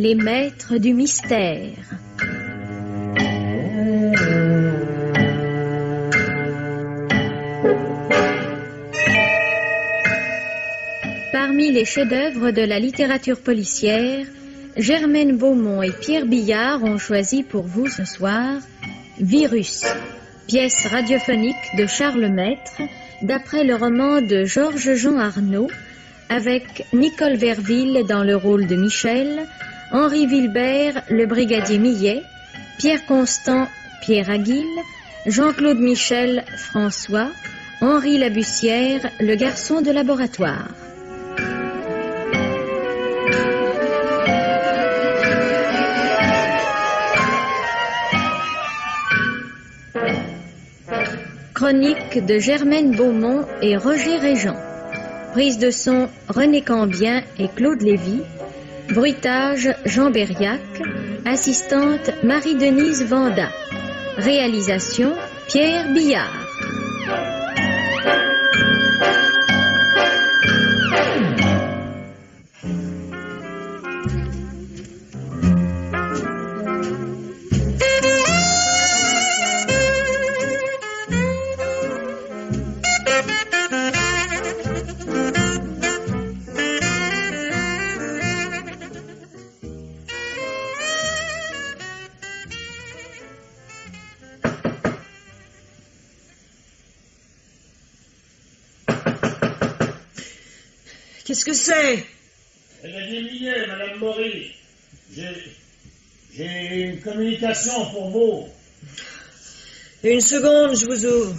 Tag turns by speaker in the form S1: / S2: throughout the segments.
S1: les maîtres du mystère. Parmi les chefs-d'œuvre de la littérature policière, Germaine Beaumont et Pierre Billard ont choisi pour vous ce soir Virus, pièce radiophonique de Charles Maître, d'après le roman de Georges-Jean Arnaud, avec Nicole Verville dans le rôle de Michel, Henri Vilbert, le brigadier Millet, Pierre Constant, Pierre Aguil, Jean-Claude Michel, François, Henri Labussière, le garçon de laboratoire. Chronique de Germaine Beaumont et Roger Régent. Prise de son René Cambien et Claude Lévy. Bruitage Jean Berriac. Assistante Marie-Denise Vanda. Réalisation Pierre Billard.
S2: Qu'est-ce que c'est?
S3: Brigadier Millet, Madame Maury, j'ai, j'ai une communication pour vous.
S2: Une seconde, je vous ouvre.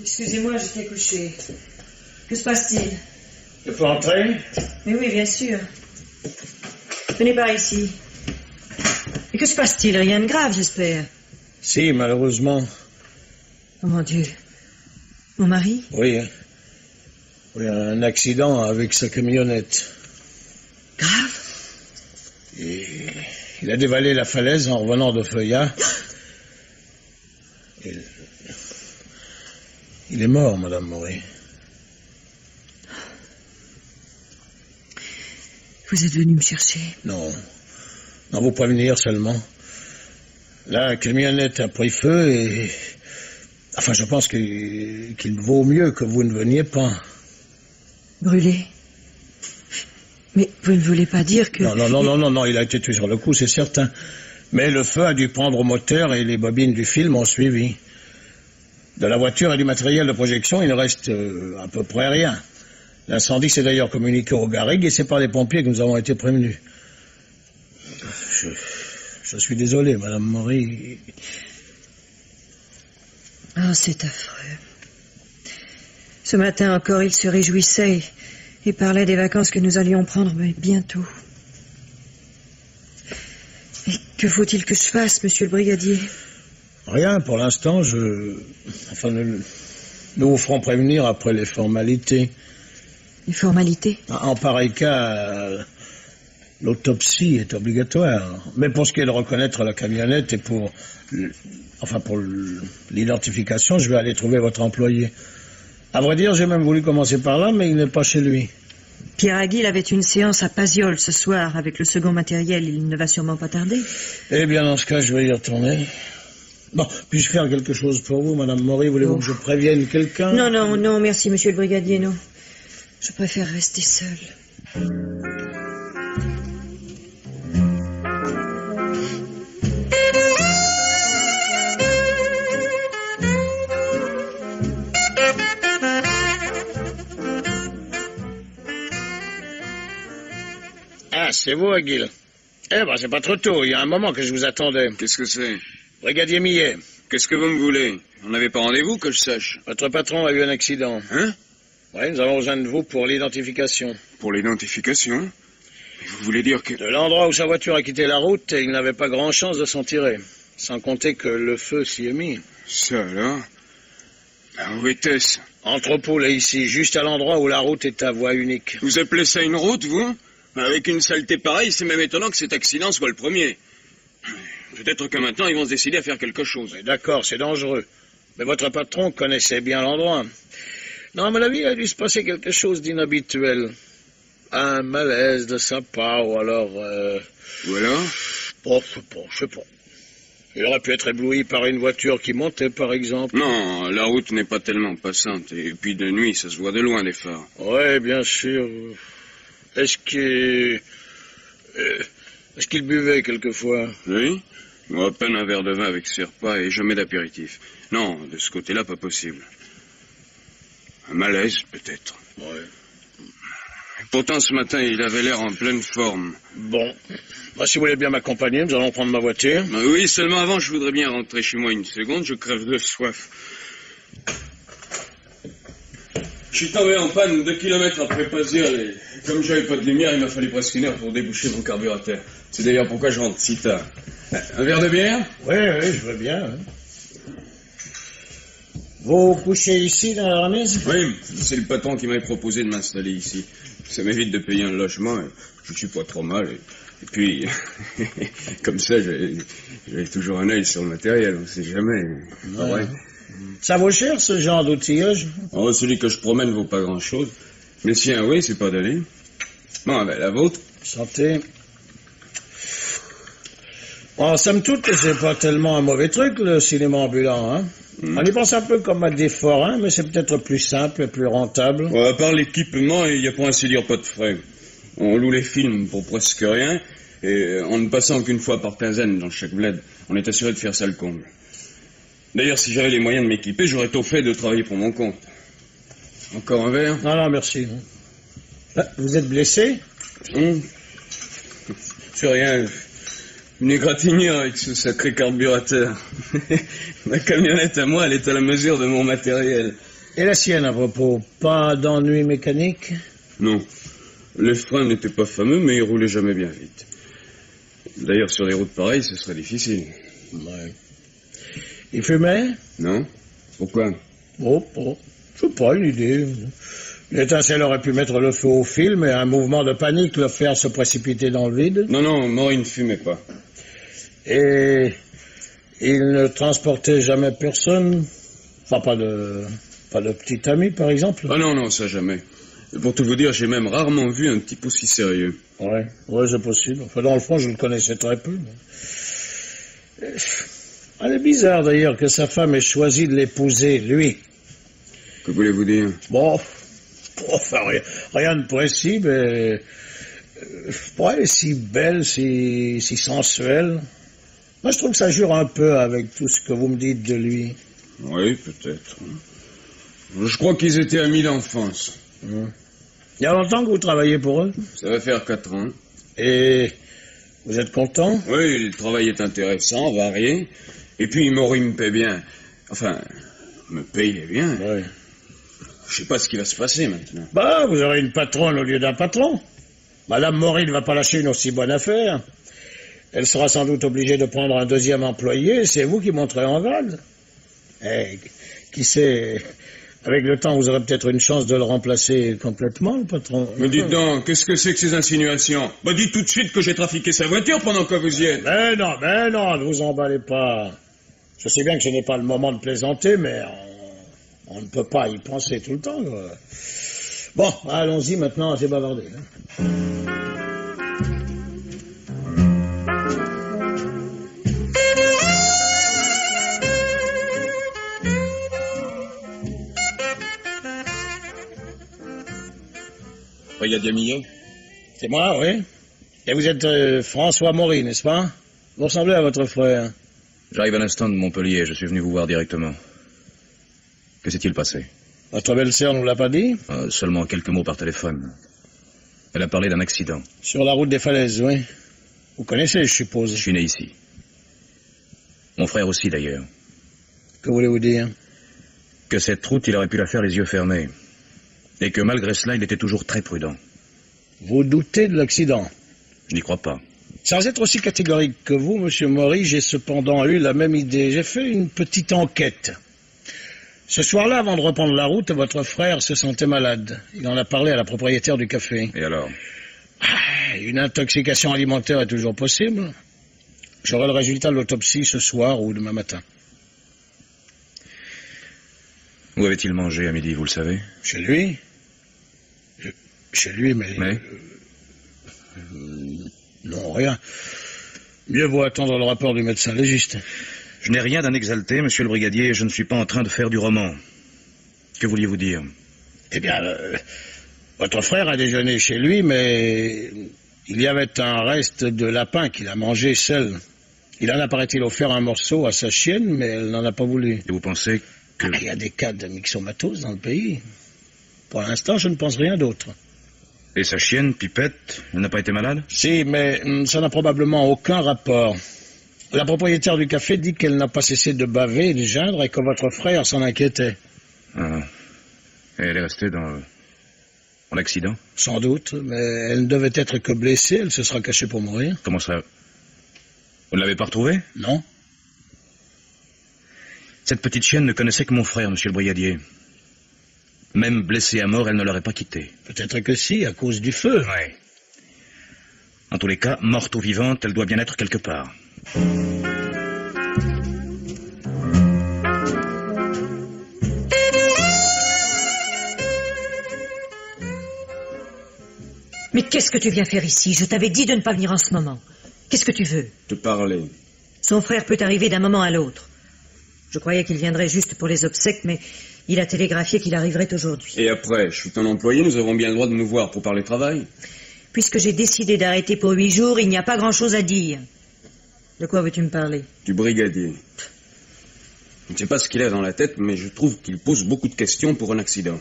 S2: Excusez-moi, j'étais couché. Que se passe-t-il?
S3: Je peux entrer?
S2: Mais oui, bien sûr. Venez par ici. Et que se passe-t-il? Rien de grave, j'espère.
S3: Si, malheureusement.
S2: Oh mon Dieu. Mon mari
S3: Oui. hein. Oui, un accident avec sa camionnette.
S2: Grave
S3: Et il a dévalé la falaise en revenant de Feuillat. Il... il est mort, Madame Maury.
S2: Vous êtes venu me chercher
S3: Non. Non, vous prévenir seulement. La camionnette a pris feu et... Enfin, je pense qu'il vaut mieux que vous ne veniez pas.
S2: Brûlé Mais vous ne voulez pas dire que...
S3: Non, non, non, non, non, non, il a été tué sur le coup, c'est certain. Mais le feu a dû prendre au moteur et les bobines du film ont suivi. De la voiture et du matériel de projection, il ne reste euh, à peu près rien. L'incendie s'est d'ailleurs communiqué au Garrigue et c'est par les pompiers que nous avons été prévenus. Je, je suis désolé, Madame Maury.
S2: Oh, c'est affreux. Ce matin encore, il se réjouissait et parlait des vacances que nous allions prendre mais bientôt. Et que faut-il que je fasse, monsieur le brigadier?
S3: Rien, pour l'instant, je... Enfin, nous, nous vous ferons prévenir après les formalités.
S2: Les formalités?
S3: En pareil cas, l'autopsie est obligatoire. Mais pour ce qui est de reconnaître la camionnette et pour... Enfin, pour l'identification, je vais aller trouver votre employé. À vrai dire, j'ai même voulu commencer par là, mais il n'est pas chez lui.
S2: Pierre Aguil avait une séance à Pasiol ce soir avec le second matériel. Il ne va sûrement pas tarder.
S3: Eh bien, dans ce cas, je vais y retourner. Bon, puis-je faire quelque chose pour vous, Madame Maury? Voulez-vous
S2: Oh.
S3: que je prévienne quelqu'un?
S2: Non, non, non, merci, monsieur le brigadier, non. Je préfère rester seul.
S3: Ah, c'est vous, Aguil. Eh ben, c'est pas trop tôt. Il y a un moment que je vous attendais.
S4: Qu'est-ce que c'est?
S3: Brigadier Millet,
S4: Qu'est-ce que vous me voulez? On n'avait pas rendez-vous que je sache.
S3: votre patron a eu un accident.
S4: Hein?
S3: Oui, nous avons besoin de vous pour l'identification.
S4: Pour l'identification? Vous voulez dire que...
S3: De l'endroit où sa voiture a quitté la route, il n'avait pas grand chance de s'en tirer. Sans compter que le feu s'y est mis.
S4: Ça alors Ben, Où était-ce?
S3: Entrepôt, là, ici, juste à l'endroit où la route est à voie unique.
S4: Vous appelez ça une route, vous? Avec une saleté pareille, c'est même étonnant que cet accident soit le premier. Peut-être que maintenant, ils vont se décider à faire quelque chose.
S3: D'accord, c'est dangereux. Mais votre patron connaissait bien l'endroit. Non, à mon avis, il a dû se passer quelque chose d'inhabituel. Un malaise de sa part, ou alors... Euh...
S4: Ou alors
S3: Bon, je sais pas, je sais pas. Il aurait pu être ébloui par une voiture qui montait, par exemple.
S4: Non, la route n'est pas tellement passante. Et puis de nuit, ça se voit de loin, les phares.
S3: Oui, bien sûr. Est-ce qu'il... Euh, Est-ce qu'il buvait quelquefois?
S4: Oui Ou à peine un verre de vin avec ses repas et jamais d'apéritif. Non, de ce côté-là, pas possible. Un malaise, peut-être.
S3: Ouais.
S4: Pourtant, ce matin, il avait l'air en pleine forme.
S3: Bon. Bah, si vous voulez bien m'accompagner, nous allons prendre ma voiture.
S4: Bah oui, seulement avant, je voudrais bien rentrer chez moi une seconde. Je crève de soif. Je suis tombé en panne deux kilomètres après Paziel et comme j'avais pas de lumière, il m'a fallu presque une heure pour déboucher mon carburateur. C'est d'ailleurs pourquoi je rentre si tard. Un verre de bière?
S3: Oui, oui, je veux bien. hein. Vous couchez ici, dans la remise?
S4: Oui, c'est le patron qui m'avait proposé de m'installer ici. Ça m'évite de payer un logement, et je suis pas trop mal. Et, et puis, comme ça, j'ai toujours un œil sur le matériel, on sait jamais. Vrai
S3: Ça vaut cher, ce genre d'outillage?
S4: Oh, celui que je promène vaut pas grand-chose. Mais le sien, oui, c'est pas donné. Bon, ben, la vôtre
S3: Santé. En somme toute, c'est pas tellement un mauvais truc, le cinéma ambulant, hein On y pense un peu comme à des forains, mais c'est peut-être plus simple et plus rentable.
S4: Bon, à part l'équipement, il n'y a pour ainsi dire pas de frais. On loue les films pour presque rien, et en ne passant qu'une fois par quinzaine dans chaque bled, on est assuré de faire ça le comble. D'ailleurs, si j'avais les moyens de m'équiper, j'aurais tôt fait de travailler pour mon compte. Encore un verre
S3: Non, non, merci. Ah, Vous êtes blessé
S4: Hum. C'est rien. Une égratignure avec ce sacré carburateur. Ma camionnette à moi, elle est à la mesure de mon matériel.
S3: Et la sienne, à propos? Pas d'ennui mécanique?
S4: Non. Les freins n'étaient pas fameux, mais ils roulaient jamais bien vite. D'ailleurs, sur des routes pareilles, ce serait difficile.
S3: Ouais. Il fumait?
S4: Non Pourquoi?
S3: Oh, oh, je sais pas, une idée. L'étincelle aurait pu mettre le feu au film et un mouvement de panique le faire se précipiter dans le vide.
S4: Non, non, Maureen ne fumait pas.
S3: Et il ne transportait jamais personne Enfin, pas de, pas de petit ami, par exemple
S4: Ah non, non, ça jamais. Pour tout vous dire, j'ai même rarement vu un type aussi sérieux.
S3: Ouais, ouais, c'est possible. Enfin, dans le fond, je le connaissais très peu. mais- Elle est bizarre, d'ailleurs, que sa femme ait choisi de l'épouser, lui.
S4: Que voulez-vous dire?
S3: Bon, enfin, rien, rien de précis, mais... ouais, elle est si belle, si, si sensuelle. Moi, je trouve que ça jure un peu avec tout ce que vous me dites de lui.
S4: Oui, peut-être. Je crois qu'ils étaient amis d'enfance.
S3: Il y a longtemps que vous travaillez pour eux?
S4: Ça va faire quatre ans.
S3: Et vous êtes content?
S4: Oui, le travail est intéressant, varié. Et puis, Maureen me paie bien. Enfin, me payait bien.
S3: Oui.
S4: Je sais pas ce qui va se passer maintenant.
S3: Bah, vous aurez une patronne au lieu d'un patron. Madame Maury ne va pas lâcher une aussi bonne affaire. Elle sera sans doute obligée de prendre un deuxième employé, c'est vous qui monterez en grade. Eh, qui sait, avec le temps, vous aurez peut-être une chance de le remplacer complètement, le patron.
S4: Me dites donc, qu'est-ce que c'est que ces insinuations? Bah, dites tout de suite que j'ai trafiqué sa voiture pendant que vous y êtes.
S3: Mais non, mais non, ne vous emballez pas. Je sais bien que ce n'est pas le moment de plaisanter, mais on, ne peut pas y penser tout le temps. quoi. Bon, allons-y maintenant, j'ai bavardé. hein.
S4: Brigadier Millet
S3: C'est moi, oui. Et vous êtes euh, François Maury, n'est-ce pas? Vous ressemblez à votre frère.
S5: J'arrive à l'instant de Montpellier, je suis venu vous voir directement. Que s'est-il passé
S3: Votre belle-sœur ne vous l'a pas dit
S5: Euh, Seulement quelques mots par téléphone. Elle a parlé d'un accident.
S3: Sur la route des falaises, oui. Vous connaissez, je
S5: Je
S3: suppose.
S5: suis né ici. Mon frère aussi, d'ailleurs.
S3: Que voulez-vous dire
S5: Que cette route, il aurait pu la faire les yeux fermés. Et que malgré cela, il était toujours très prudent.
S3: Vous doutez de l'accident
S5: Je n'y crois pas.
S3: Sans être aussi catégorique que vous, Monsieur Maury, j'ai cependant eu la même idée. J'ai fait une petite enquête. Ce soir-là, avant de reprendre la route, votre frère se sentait malade. Il en a parlé à la propriétaire du café.
S5: Et alors
S3: Une intoxication alimentaire est toujours possible. J'aurai le résultat de l'autopsie ce soir ou demain matin.
S5: Où avait-il mangé à midi, vous le savez?
S3: Chez lui Je- Chez lui, mais...
S5: Mais
S3: Euh, non, rien. Mieux vaut attendre le rapport du médecin légiste.
S5: Je n'ai rien d'un exalté, monsieur le brigadier, je ne suis pas en train de faire du roman. Que vouliez-vous dire?
S3: Eh bien, euh, votre frère a déjeuné chez lui, mais il y avait un reste de lapin qu'il a mangé seul. Il en a, paraît-il, offert un morceau à sa chienne, mais elle n'en a pas voulu.
S5: Et vous pensez que...
S3: Ah, Il y a des cas de myxomatose dans le pays. Pour l'instant, je ne pense rien d'autre.
S5: Et sa chienne, Pipette, elle n'a pas été malade?
S3: Si, mais hum, ça n'a probablement aucun rapport. La propriétaire du café dit qu'elle n'a pas cessé de baver et de geindre et que votre frère s'en inquiétait.
S5: Ah. Et elle est restée dans... En accident
S3: Sans doute, mais elle ne devait être que blessée, elle se sera cachée pour mourir.
S5: Comment ça? Vous ne l'avez pas retrouvée?
S3: Non
S5: Cette petite chienne ne connaissait que mon frère, monsieur le brigadier. Même blessée à mort, elle ne l'aurait pas quitté.
S3: Peut-être que si, à cause du feu.
S5: Ouais. En tous les cas, morte ou vivante, elle doit bien être quelque part.
S2: Mais qu'est-ce que tu viens faire ici? Je t'avais dit de ne pas venir en ce moment. Qu'est-ce que tu veux?
S4: Te parler.
S2: Son frère peut arriver d'un moment à l'autre. Je croyais qu'il viendrait juste pour les obsèques, mais il a télégraphié qu'il arriverait aujourd'hui.
S4: Et après, je suis ton employé, nous avons bien le droit de nous voir pour parler travail.
S2: Puisque j'ai décidé d'arrêter pour huit jours, il n'y a pas grand-chose à dire. De quoi veux-tu me parler
S4: Du brigadier. Je ne sais pas ce qu'il a dans la tête, mais je trouve qu'il pose beaucoup de questions pour un accident.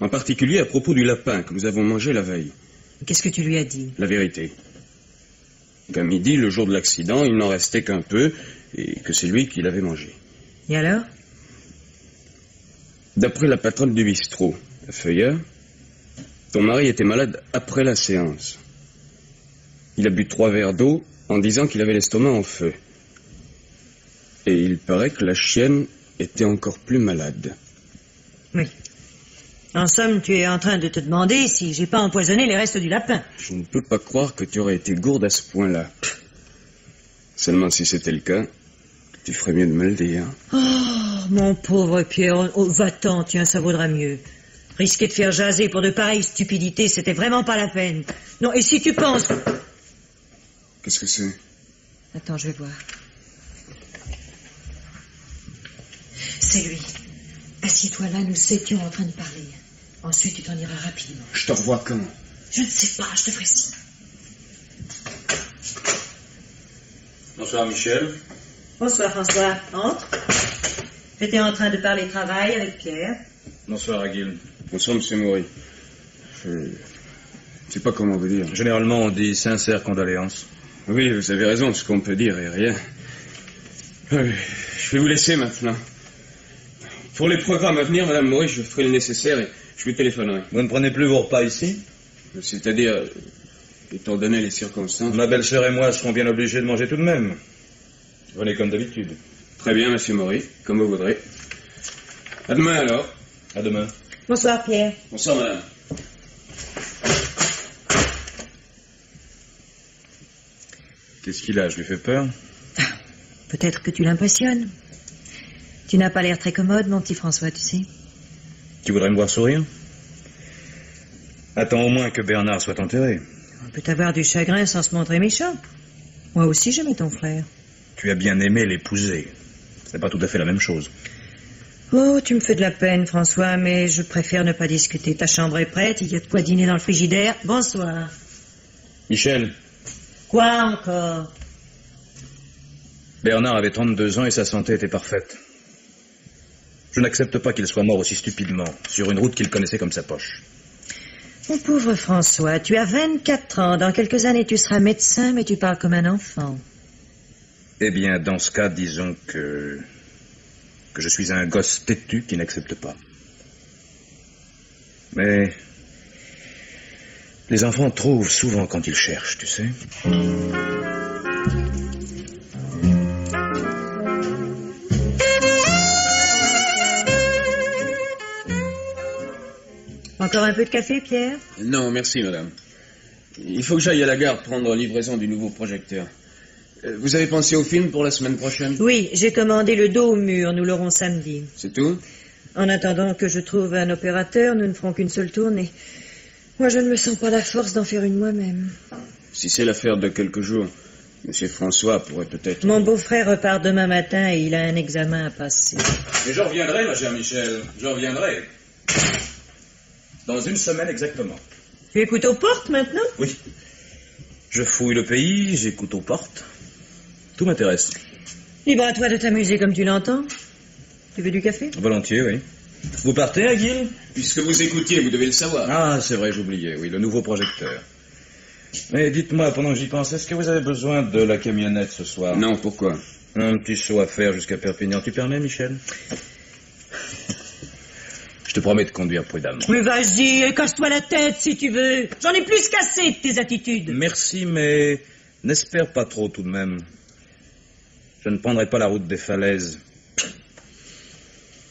S4: En particulier à propos du lapin que nous avons mangé la veille.
S2: Qu'est-ce que tu lui as dit
S4: La vérité. Qu'à midi, le jour de l'accident, il n'en restait qu'un peu, et que c'est lui qui l'avait mangé.
S2: Et alors
S4: D'après la patronne du bistrot, la Feuillard, ton mari était malade après la séance. Il a bu trois verres d'eau en disant qu'il avait l'estomac en feu. Et il paraît que la chienne était encore plus malade.
S2: Oui. En somme, tu es en train de te demander si j'ai pas empoisonné les restes du lapin.
S4: Je ne peux pas croire que tu aurais été gourde à ce point-là. Seulement si c'était le cas, tu ferais mieux de me le dire.
S2: Oh, mon pauvre Pierre, oh, va-t'en, tiens, ça vaudra mieux. Risquer de faire jaser pour de pareilles stupidités, c'était vraiment pas la peine. Non, et si tu penses...
S4: Qu'est-ce que c'est?
S2: Attends, je vais voir. C'est lui. Assieds-toi là, nous étions en train de parler. Ensuite, tu t'en iras rapidement.
S4: Je te revois quand?
S2: Je ne sais pas, je te ferai signe.
S5: Bonsoir, Michel.
S2: Bonsoir, François. Entre. J'étais en train de parler travail avec Pierre.
S5: Bonsoir, Aguil.
S4: Bonsoir, monsieur Maury. Je ne sais pas comment vous dire.
S5: Généralement, on dit sincère condoléances.
S4: Oui, vous avez raison, ce qu'on peut dire et rien. Oui, je vais vous laisser maintenant. Pour les programmes à venir, Madame Maury, je ferai le nécessaire et je vous téléphonerai.
S5: Vous ne prenez plus vos repas ici?
S4: C'est-à-dire, euh, étant donné les circonstances.
S5: Ma belle-sœur et moi serons bien obligés de manger tout de même. Venez comme d'habitude.
S4: Très bien, monsieur Maury, comme vous voudrez. À demain alors.
S5: À demain.
S2: Bonsoir, Pierre.
S4: Bonsoir, madame.
S5: Qu'est-ce qu'il a? Je lui fais peur
S2: Peut-être que tu l'impressionnes. Tu n'as pas l'air très commode, mon petit François, tu sais.
S5: Tu voudrais me voir sourire? Attends au moins que Bernard soit enterré.
S2: On peut avoir du chagrin sans se montrer méchant. Moi aussi, j'aimais ton frère.
S5: Tu as bien aimé l'épouser. C'est pas tout à fait la même chose.
S2: Oh, tu me fais de la peine, François, mais je préfère ne pas discuter. Ta chambre est prête, il y a de quoi dîner dans le frigidaire. Bonsoir.
S5: Michel,
S2: Quoi encore?
S5: Bernard avait 32 ans et sa santé était parfaite. Je n'accepte pas qu'il soit mort aussi stupidement, sur une route qu'il connaissait comme sa poche.
S2: Mon pauvre François, tu as 24 ans. Dans quelques années, tu seras médecin, mais tu parles comme un enfant.
S5: Eh bien, dans ce cas, disons que. que je suis un gosse têtu qui n'accepte pas. Mais. Les enfants trouvent souvent quand ils cherchent, tu sais.
S2: Encore un peu de café, Pierre?
S4: Non, merci, madame. Il faut que j'aille à la gare prendre livraison du nouveau projecteur. Euh, Vous avez pensé au film pour la semaine prochaine?
S2: Oui, j'ai commandé le dos au mur. Nous l'aurons samedi.
S4: C'est tout?
S2: En attendant que je trouve un opérateur, nous ne ferons qu'une seule tournée. Moi, je ne me sens pas la force d'en faire une moi-même.
S4: Si c'est l'affaire de quelques jours, Monsieur François pourrait peut-être...
S2: Mon beau-frère repart demain matin et il a un examen à passer.
S5: Mais je reviendrai, ma chère Michel. Je reviendrai. Dans une semaine exactement.
S2: Tu écoutes aux portes maintenant?
S5: Oui. Je fouille le pays, j'écoute aux portes. Tout m'intéresse.
S2: Libre à toi de t'amuser comme tu l'entends. Tu veux du café?
S5: Volontiers, oui. Vous partez, Aguil?
S4: Puisque vous écoutiez, vous devez le savoir.
S5: Ah, c'est vrai, j'oubliais, oui, le nouveau projecteur. Mais dites-moi, pendant que j'y pense, est-ce que vous avez besoin de la camionnette ce soir?
S4: Non, pourquoi?
S5: Un petit saut à faire jusqu'à Perpignan, tu permets, Michel? Je te promets de conduire prudemment.
S2: Mais vas-y, casse-toi la tête si tu veux. J'en ai plus cassé de tes attitudes.
S5: Merci, mais n'espère pas trop tout de même. Je ne prendrai pas la route des falaises.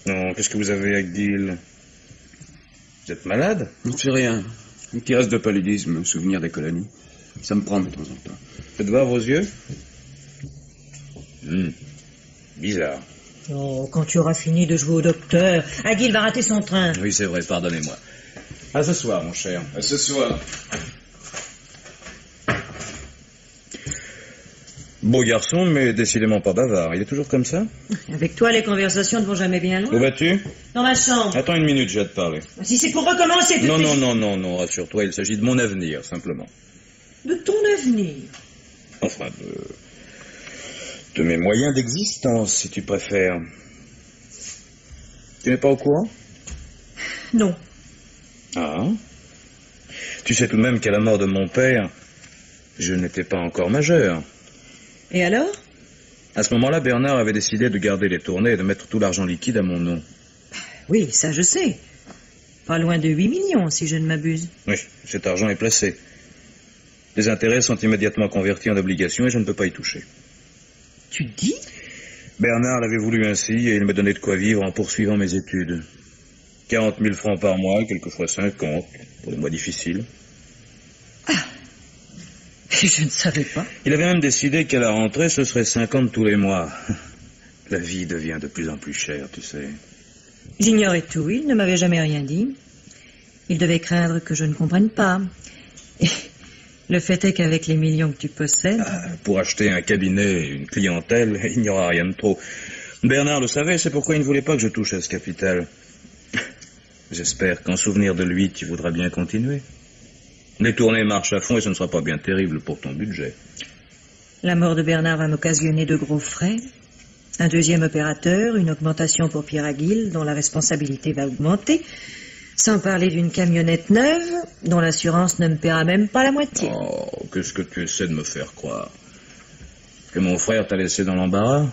S5: Non, qu'est-ce que vous avez, Agdil? Vous êtes malade?
S4: C'est rien. Un petit reste de paludisme, souvenir des colonies. Ça me prend de temps en temps.
S5: Faites voir vos yeux Hmm. Bizarre.
S2: Oh, quand tu auras fini de jouer au docteur, Aguil va rater son train.
S5: Oui, c'est vrai, pardonnez-moi. À ce soir, mon cher.
S4: À ce soir.
S5: Beau garçon, mais décidément pas bavard. Il est toujours comme ça
S2: Avec toi, les conversations ne vont jamais bien
S5: Où
S2: loin.
S5: vas-tu?
S2: Dans ma chambre.
S5: Attends une minute, j'ai à te parler.
S2: Si c'est pour recommencer
S5: Non, non, non, non, non, rassure-toi, il s'agit de mon avenir, simplement.
S2: De ton avenir.
S5: Enfin, de... de mes moyens d'existence, si tu préfères. Tu n'es pas au courant?
S2: Non.
S5: Ah Tu sais tout de même qu'à la mort de mon père, je n'étais pas encore majeur.
S2: Et alors?
S5: À ce moment-là, Bernard avait décidé de garder les tournées et de mettre tout l'argent liquide à mon nom.
S2: Oui, ça je sais. Pas loin de 8 millions, si je ne m'abuse.
S5: Oui, cet argent est placé. Les intérêts sont immédiatement convertis en obligations et je ne peux pas y toucher.
S2: Tu dis?
S5: Bernard l'avait voulu ainsi et il me donnait de quoi vivre en poursuivant mes études. 40 000 francs par mois, quelquefois 50, pour les mois difficiles.
S2: Je ne savais pas.
S5: Il avait même décidé qu'à la rentrée, ce serait 50 tous les mois. La vie devient de plus en plus chère, tu sais.
S2: J'ignorais tout, il ne m'avait jamais rien dit. Il devait craindre que je ne comprenne pas. Et le fait est qu'avec les millions que tu possèdes,
S5: Pour acheter un cabinet et une clientèle, il n'y aura rien de trop. Bernard le savait, c'est pourquoi il ne voulait pas que je touche à ce capital. J'espère qu'en souvenir de lui, tu voudras bien continuer. Les tournées marchent à fond et ce ne sera pas bien terrible pour ton budget.
S2: la mort de Bernard va m'occasionner de gros frais. Un deuxième opérateur, une augmentation pour Pierre Aguil, dont la responsabilité va augmenter, sans parler d'une camionnette neuve, dont l'assurance ne me paiera même pas la moitié.
S5: Oh, qu'est-ce que tu essaies de me faire croire? Que mon frère t'a laissé dans l'embarras?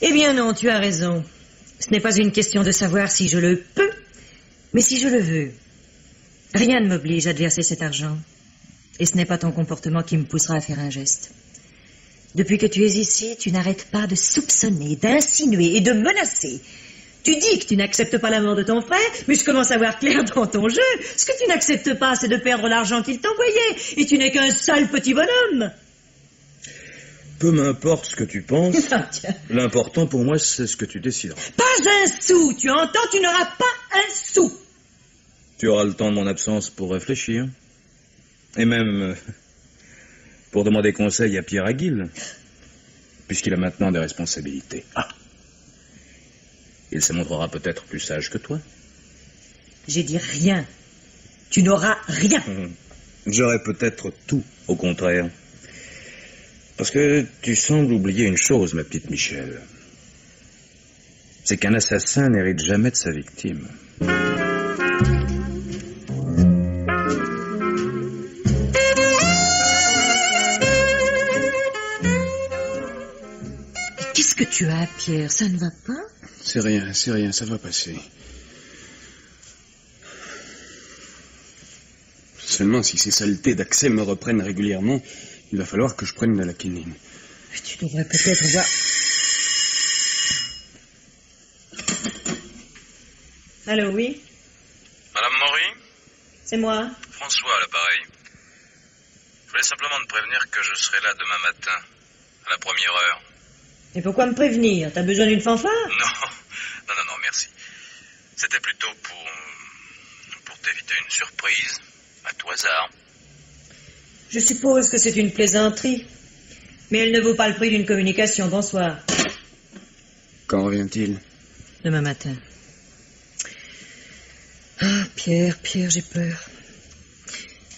S2: Eh bien non, tu as raison. Ce n'est pas une question de savoir si je le peux, mais si je le veux. Rien ne m'oblige à te verser cet argent. Et ce n'est pas ton comportement qui me poussera à faire un geste. Depuis que tu es ici, tu n'arrêtes pas de soupçonner, d'insinuer et de menacer. Tu dis que tu n'acceptes pas la mort de ton frère, mais je commence à voir clair dans ton jeu. Ce que tu n'acceptes pas, c'est de perdre l'argent qu'il t'envoyait, et tu n'es qu'un sale petit bonhomme.
S5: Peu m'importe ce que tu penses.
S2: Ah, tiens.
S5: L'important pour moi, c'est ce que tu décideras.
S2: Pas un sou, tu entends, tu n'auras pas un sou.
S5: Tu auras le temps de mon absence pour réfléchir. Et même euh, pour demander conseil à Pierre Aguil, puisqu'il a maintenant des responsabilités. Ah Il se montrera peut-être plus sage que toi.
S2: J'ai dit rien. Tu n'auras rien.
S5: J'aurais peut-être tout, au contraire. Parce que tu sembles oublier une chose, ma petite Michel. C'est qu'un assassin n'hérite jamais de sa victime.
S2: Tu as, Pierre Ça ne va pas
S4: C'est rien, c'est rien, ça va passer. Seulement, si ces saletés d'accès me reprennent régulièrement, il va falloir que je prenne de la quinine.
S2: Tu devrais peut-être voir. Allô, oui
S5: Madame Maury
S2: C'est moi
S5: François à l'appareil. Je voulais simplement te prévenir que je serai là demain matin, à la première heure.
S2: Et pourquoi me prévenir? T'as besoin d'une fanfare?
S5: Non, non, non, non, merci. C'était plutôt pour. pour t'éviter une surprise, à tout hasard.
S2: Je suppose que c'est une plaisanterie. Mais elle ne vaut pas le prix d'une communication. Bonsoir.
S4: Quand revient-il?
S2: Demain matin. Ah, Pierre, Pierre, j'ai peur.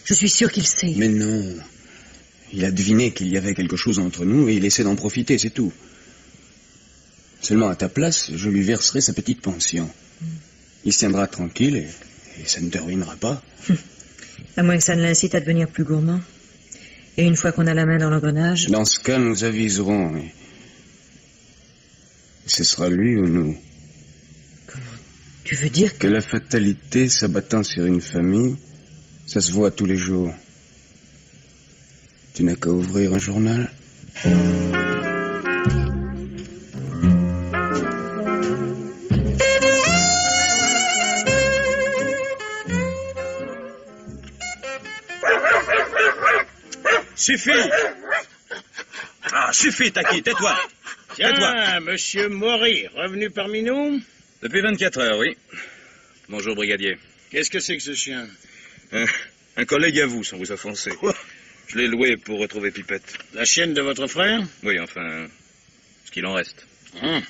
S2: Je suis sûr qu'il sait.
S4: Mais non. Il a deviné qu'il y avait quelque chose entre nous et il essaie d'en profiter, c'est tout. Seulement à ta place, je lui verserai sa petite pension. Il se tiendra tranquille et, et ça ne te ruinera pas.
S2: À moins que ça ne l'incite à devenir plus gourmand. Et une fois qu'on a la main dans l'engrenage,
S4: Dans ce cas, nous aviserons. et Ce sera lui ou nous.
S2: tu veux dire que...
S4: Que la fatalité s'abattant sur une famille, ça se voit tous les jours. Tu n'as qu'à ouvrir un journal.
S5: Suffit Ah, suffit, Taki, tais-toi
S3: Tiens, monsieur Maury, revenu parmi nous?
S5: Depuis 24 heures, oui. Bonjour, brigadier.
S3: Qu'est-ce que c'est que ce chien?
S5: Un, un collègue à vous, sans vous offenser. Je l'ai loué pour retrouver Pipette.
S3: La chienne de votre frère?
S5: Oui, enfin, ce qu'il en reste.
S3: Hum,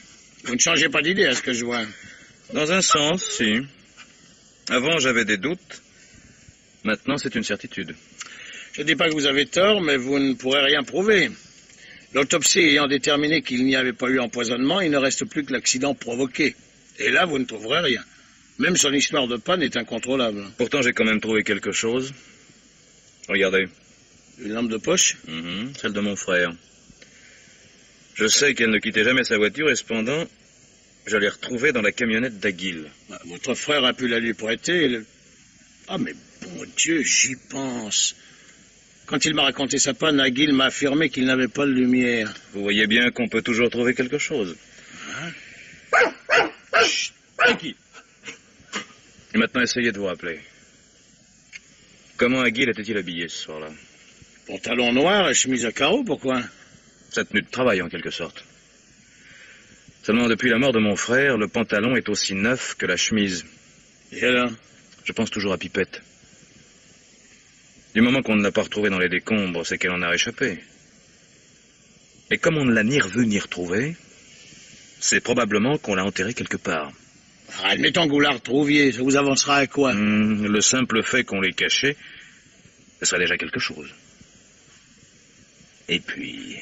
S3: Vous ne changez pas d'idée à ce que je vois.
S5: Dans un sens, si. Avant, j'avais des doutes. Maintenant, c'est une certitude.
S3: Je ne dis pas que vous avez tort, mais vous ne pourrez rien prouver. L'autopsie ayant déterminé qu'il n'y avait pas eu empoisonnement, il ne reste plus que l'accident provoqué. Et là, vous ne trouverez rien. Même son histoire de panne est incontrôlable.
S5: Pourtant, j'ai quand même trouvé quelque chose. Regardez.
S3: Une lampe de poche
S5: Mhm, celle de mon frère. Je sais qu'elle ne quittait jamais sa voiture et cependant, je l'ai retrouvée dans la camionnette d'Aguil.
S3: Ah, Votre frère a pu la lui prêter. et le- Ah, mais bon Dieu, j'y pense. Quand il m'a raconté sa panne, Aguil m'a affirmé qu'il n'avait pas de lumière.
S5: Vous voyez bien qu'on peut toujours trouver quelque chose. Chut. Et maintenant, essayez de vous rappeler. Comment Aguil était-il habillé ce soir-là?
S3: Pantalon noir et chemise à carreaux, pourquoi?
S5: Sa tenue de travail, en quelque sorte. Seulement, depuis la mort de mon frère, le pantalon est aussi neuf que la chemise.
S3: Et alors?
S5: Je pense toujours à Pipette. Du moment qu'on ne l'a pas retrouvée dans les décombres, c'est qu'elle en a réchappé. Et comme on ne l'a ni revue ni retrouvée, c'est probablement qu'on l'a enterrée quelque part.
S3: ah, Admettons que vous la retrouviez, ça vous avancera à quoi?
S5: Hmm, le simple fait qu'on l'ait cachée, ce serait déjà quelque chose. Et puis,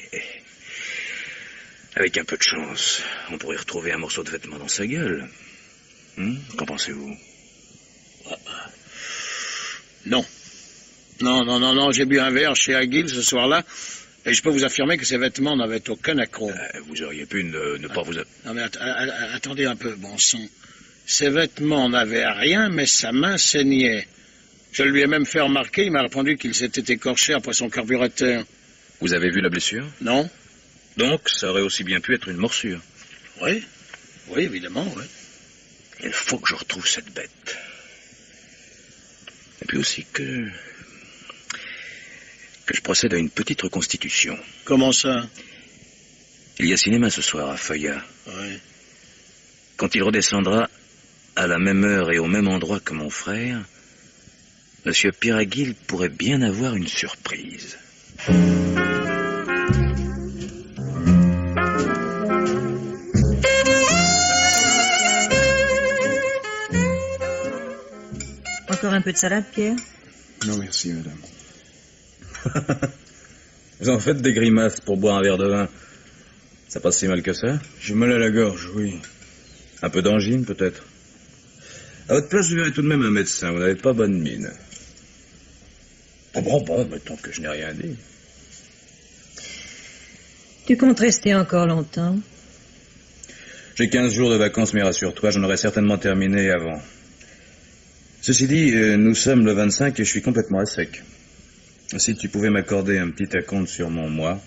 S5: avec un peu de chance, on pourrait retrouver un morceau de vêtement dans sa gueule. Hmm, Qu'en pensez-vous?
S3: Non. Non, non, non, non, j'ai bu un verre chez Aguil ce soir-là, et je peux vous affirmer que ses vêtements n'avaient aucun accroc.
S5: Euh, Vous auriez pu ne, ne pas vous...
S3: Non, mais att- attendez un peu, bon sang. Ses vêtements n'avaient rien, mais sa main saignait. Je lui ai même fait remarquer, il m'a répondu qu'il s'était écorché après son carburateur.
S5: Vous avez vu la blessure?
S3: Non
S5: Donc, ça aurait aussi bien pu être une morsure.
S3: Oui, oui, évidemment, oui.
S5: Il faut que je retrouve cette bête. Et puis aussi que... que je procède à une petite reconstitution.
S3: Comment ça?
S5: Il y a cinéma ce soir à Feuillat.
S3: Oui.
S5: Quand il redescendra à la même heure et au même endroit que mon frère, Monsieur Piraguil pourrait bien avoir une surprise.
S2: Encore un peu de salade, Pierre?
S4: Non, merci, madame.
S5: Vous en faites des grimaces pour boire un verre de vin. Ça passe si mal que ça
S6: J'ai mal à la gorge, oui.
S5: Un peu d'angine, peut-être À votre place, je verrai tout de même un médecin. Vous n'avez pas bonne mine. Bon, bon, bon, mettons que je n'ai rien dit.
S2: Tu comptes rester encore longtemps?
S5: J'ai 15 jours de vacances, mais rassure-toi, j'en aurai certainement terminé avant. Ceci dit, euh, nous sommes le 25 et je suis complètement à sec. Si tu pouvais m'accorder un petit acompte sur mon mois.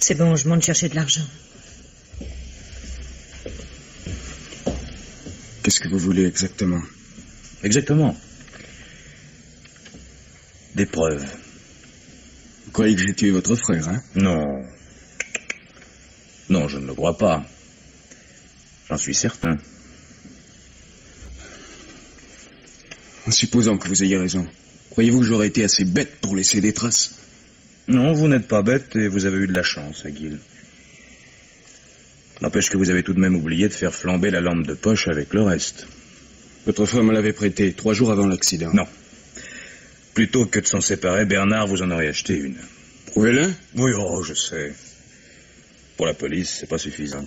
S2: C'est bon, je monte chercher de l'argent.
S4: Qu'est-ce que vous voulez exactement?
S5: Exactement. Des preuves.
S4: Vous croyez que j'ai tué votre frère, hein?
S5: Non. Non, je ne le crois pas. J'en suis certain.
S4: En supposant que vous ayez raison, croyez-vous que j'aurais été assez bête pour laisser des traces?
S5: Non, vous n'êtes pas bête et vous avez eu de la chance, Aguil. N'empêche que vous avez tout de même oublié de faire flamber la lampe de poche avec le reste.
S4: Votre frère me l'avait prêté trois jours avant l'accident.
S5: Non. Plutôt que de s'en séparer, Bernard vous en aurait acheté une.
S4: Prouvez-le
S5: Oui, oh, je sais. Pour la police, c'est pas suffisant.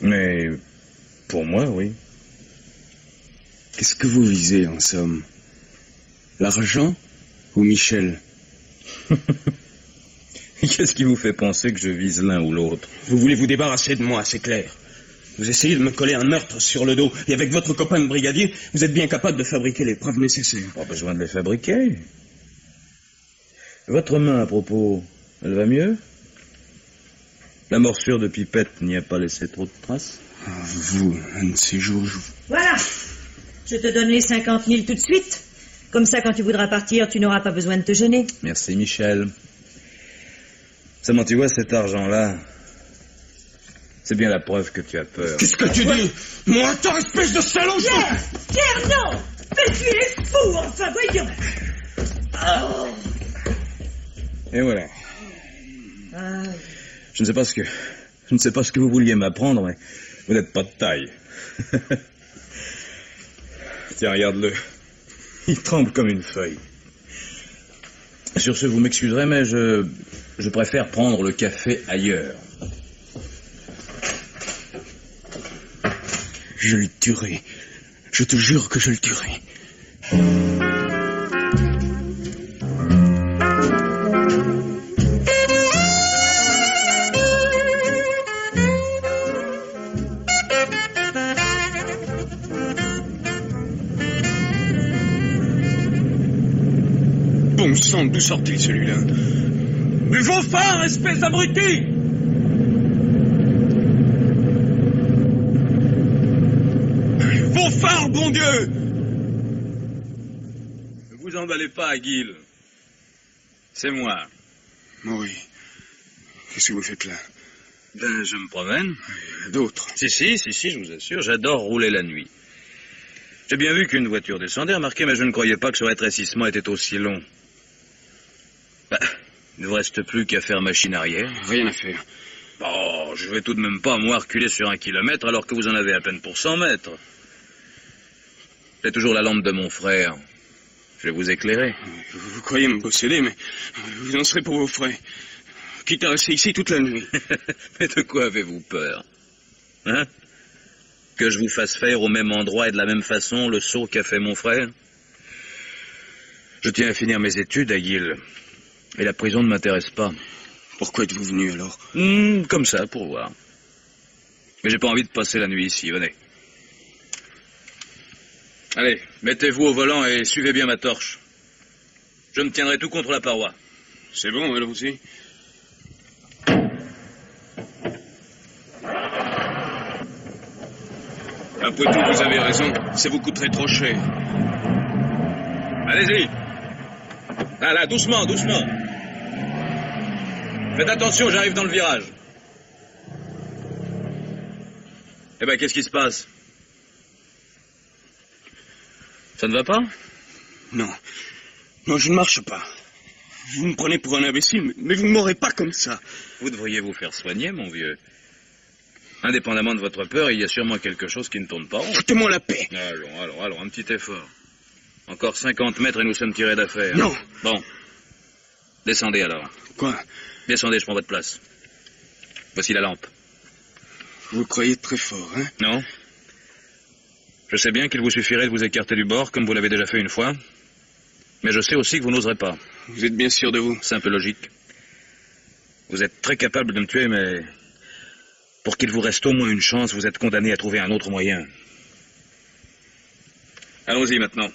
S5: Mais pour moi, oui.
S4: Qu'est-ce que vous visez, en somme? L'argent ou Michel?
S5: Qu'est-ce qui vous fait penser que je vise l'un ou l'autre?
S4: Vous voulez vous débarrasser de moi, c'est clair. Vous essayez de me coller un meurtre sur le dos, et avec votre copain de brigadier, vous êtes bien capable de fabriquer les preuves nécessaires.
S5: Pas besoin de les fabriquer. Votre main, à propos, elle va mieux? La morsure de pipette n'y a pas laissé trop de traces?
S4: Ah, vous, un de ces jours, je...
S2: Voilà. Je te donne les 50 000 tout de suite. Comme ça, quand tu voudras partir, tu n'auras pas besoin de te gêner.
S5: Merci, Michel. Seulement, tu vois, cet argent-là, c'est bien la preuve que tu as peur.
S4: Qu'est-ce que tu dis? Moi, attends, espèce de salaud je-
S2: Pierre Pierre, non Mais tu es fou, enfin, voyons
S5: Et voilà.
S2: Ah,
S5: Je ne sais pas ce que, je ne sais pas ce que vous vouliez m'apprendre, mais vous n'êtes pas de taille. Tiens, regarde-le. Il tremble comme une feuille. Sur ce, vous m'excuserez, mais je, je préfère prendre le café ailleurs.
S4: Je le tuerai. Je te jure que je le tuerai. D'où sort-il celui-là Mais vos phares, espèce d'abruti Vos phares, bon Dieu
S5: Ne vous emballez pas, Aguil. C'est moi.
S4: Oui. Qu'est-ce que vous faites là
S5: Ben, je me promène.
S4: D'autres.
S5: Si, si, si, si, je vous assure, j'adore rouler la nuit. J'ai bien vu qu'une voiture descendait, remarquez, mais je ne croyais pas que ce rétrécissement était aussi long. Il ne vous reste plus qu'à faire machine arrière.
S4: Rien à faire.
S5: Bon, je vais tout de même pas, moi, reculer sur un kilomètre alors que vous en avez à peine pour 100 mètres. C'est toujours la lampe de mon frère. Je vais vous éclairer.
S4: Vous, vous croyez me posséder, mais vous en serez pour vos frais. Quitte à rester ici toute la nuit.
S5: Mais de quoi avez-vous peur? Hein? Que je vous fasse faire au même endroit et de la même façon le saut qu'a fait mon frère? Je tiens à finir mes études, Aguil. Et la prison ne m'intéresse pas.
S4: Pourquoi êtes-vous venu alors?
S5: Hmm, comme ça, pour voir. Mais j'ai pas envie de passer la nuit ici, venez. Allez, mettez-vous au volant et suivez bien ma torche. Je me tiendrai tout contre la paroi.
S4: C'est bon, allons-y. Après tout, vous avez raison. Ça vous coûterait trop cher.
S5: Allez-y. Là, là, doucement, doucement. Faites attention, j'arrive dans le virage. Eh ben, qu'est-ce qui se passe? Ça ne va pas?
S4: Non. Non, je ne marche pas. Vous me prenez pour un imbécile, mais- vous ne m'aurez pas comme ça.
S5: Vous devriez vous faire soigner, mon vieux. Indépendamment de votre peur, il y a sûrement quelque chose qui ne tourne pas rond.
S4: Foutez-moi la paix.
S5: Allons, allons, allons, un petit effort. Encore 50 mètres et nous sommes tirés d'affaire.
S4: Non.
S5: Bon. Descendez alors.
S4: Quoi?
S5: Descendez, je prends votre place. Voici la lampe.
S4: Vous croyez très fort, hein
S5: Non Je sais bien qu'il vous suffirait de vous écarter du bord, comme vous l'avez déjà fait une fois. Mais je sais aussi que vous n'oserez pas.
S4: Vous êtes bien sûr de vous
S5: C'est un peu logique. Vous êtes très capable de me tuer, mais pour qu'il vous reste au moins une chance, vous êtes condamné à trouver un autre moyen. Allons-y maintenant.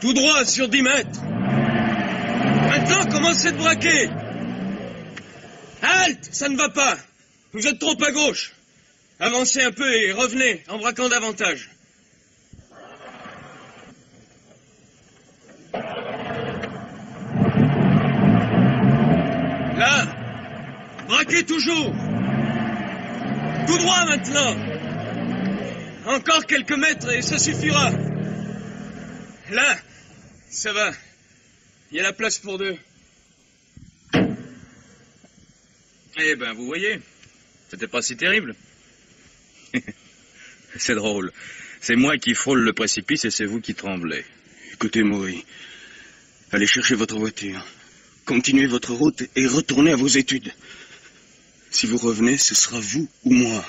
S4: Tout droit sur 10 mètres. Maintenant, commencez de braquer. Halte, ça ne va pas. Vous êtes trop à gauche. Avancez un peu et revenez en braquant davantage. Là Braquez toujours Tout droit maintenant Encore quelques mètres et ça suffira. Là Ça va. Il y a la place pour deux.
S5: Eh ben, vous voyez, c'était pas si terrible. c'est drôle. C'est moi qui frôle le précipice et c'est vous qui tremblez.
S4: Écoutez, Maury, allez chercher votre voiture. Continuez votre route et retournez à vos études. Si vous revenez, ce sera vous ou moi.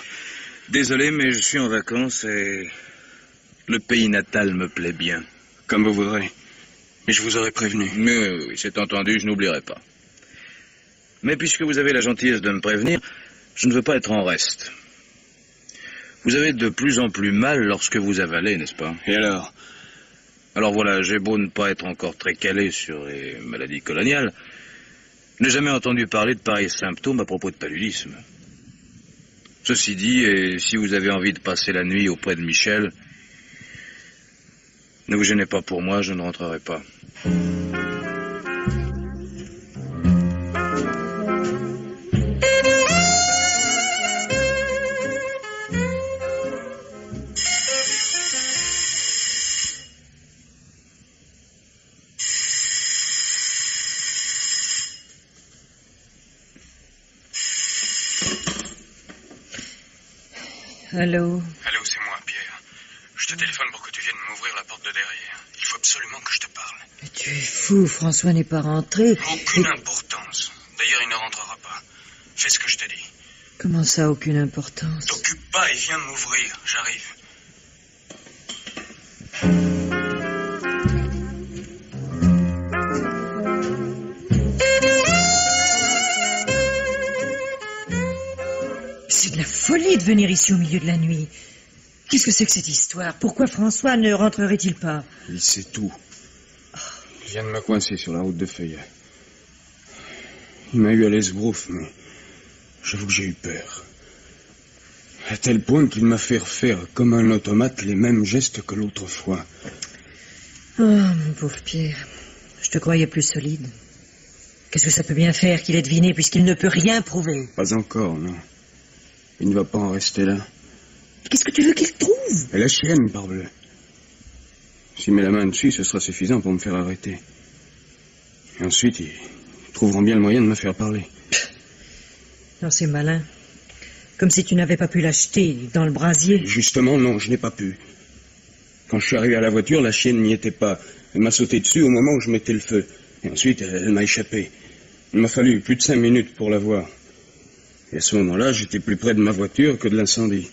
S5: Désolé, mais je suis en vacances et le pays natal me plaît bien.
S4: Comme vous voudrez. Mais je vous aurais prévenu.
S5: Mais oui, c'est entendu, je n'oublierai pas. Mais puisque vous avez la gentillesse de me prévenir, je ne veux pas être en reste. Vous avez de plus en plus mal lorsque vous avalez, n'est-ce pas?
S4: Et alors?
S5: Alors voilà, j'ai beau ne pas être encore très calé sur les maladies coloniales, je n'ai jamais entendu parler de pareils symptômes à propos de paludisme. Ceci dit, et si vous avez envie de passer la nuit auprès de Michel, ne vous gênez pas pour moi, je ne rentrerai pas.
S2: Allô
S4: Allô, c'est moi, Pierre. Je te téléphone pour que tu viennes m'ouvrir la porte de derrière. Il faut absolument que je te parle.
S2: Mais Tu es fou, François n'est pas rentré.
S4: Aucune
S2: Et-
S4: importance. D'ailleurs, il ne rentrera pas. Fais ce que je te dis.
S2: Comment ça, aucune importance?
S4: T'occupe pas et viens m'ouvrir. J'arrive.
S2: Folie de venir ici au milieu de la nuit. Qu'est-ce que c'est que cette histoire? Pourquoi François ne rentrerait-il pas?
S4: Il sait tout. Il vient de me coincer sur la route de Feuillet. Il m'a eu à l'esbrouf, mais j'avoue que j'ai eu peur. À tel point qu'il m'a fait refaire comme un automate les mêmes gestes que l'autre fois.
S2: Oh, mon pauvre Pierre, je te croyais plus solide. Qu'est-ce que ça peut bien faire qu'il ait deviné puisqu'il ne peut rien prouver?
S4: Pas encore, non. Il ne va pas en rester là.
S2: Qu'est-ce que tu veux qu'il trouve?
S4: Et la chienne, parbleu. S'il met la main dessus, ce sera suffisant pour me faire arrêter. Et ensuite, ils trouveront bien le moyen de me faire parler.
S2: Non, c'est malin. Comme si tu n'avais pas pu l'acheter dans le brasier.
S4: Justement, non, je n'ai pas pu. Quand je suis arrivé à la voiture, la chienne n'y était pas. Elle m'a sauté dessus au moment où je mettais le feu. Et ensuite, elle, elle m'a échappé. Il m'a fallu plus de cinq minutes pour la voir. Et à ce moment-là, j'étais plus près de ma voiture que de l'incendie.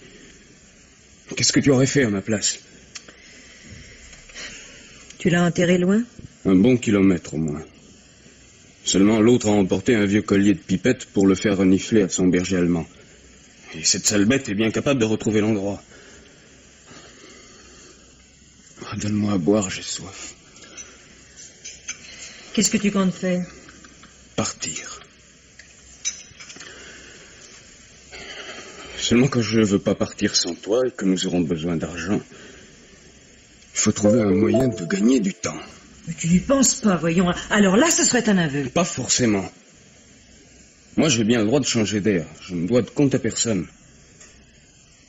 S4: Qu'est-ce que tu aurais fait à ma place?
S2: Tu l'as enterré loin?
S4: Un bon kilomètre au moins. Seulement l'autre a emporté un vieux collier de pipette pour le faire renifler à son berger allemand. Et cette sale bête est bien capable de retrouver l'endroit. Ah, Donne-moi à boire, j'ai soif.
S2: Qu'est-ce que tu comptes faire?
S4: Partir. Seulement quand je ne veux pas partir sans toi et que nous aurons besoin d'argent, il faut trouver un moyen de gagner du temps.
S2: Mais tu n'y penses pas, voyons. Alors là, ce serait un aveu.
S4: Pas forcément. Moi, j'ai bien le droit de changer d'air. Je ne dois de compte à personne.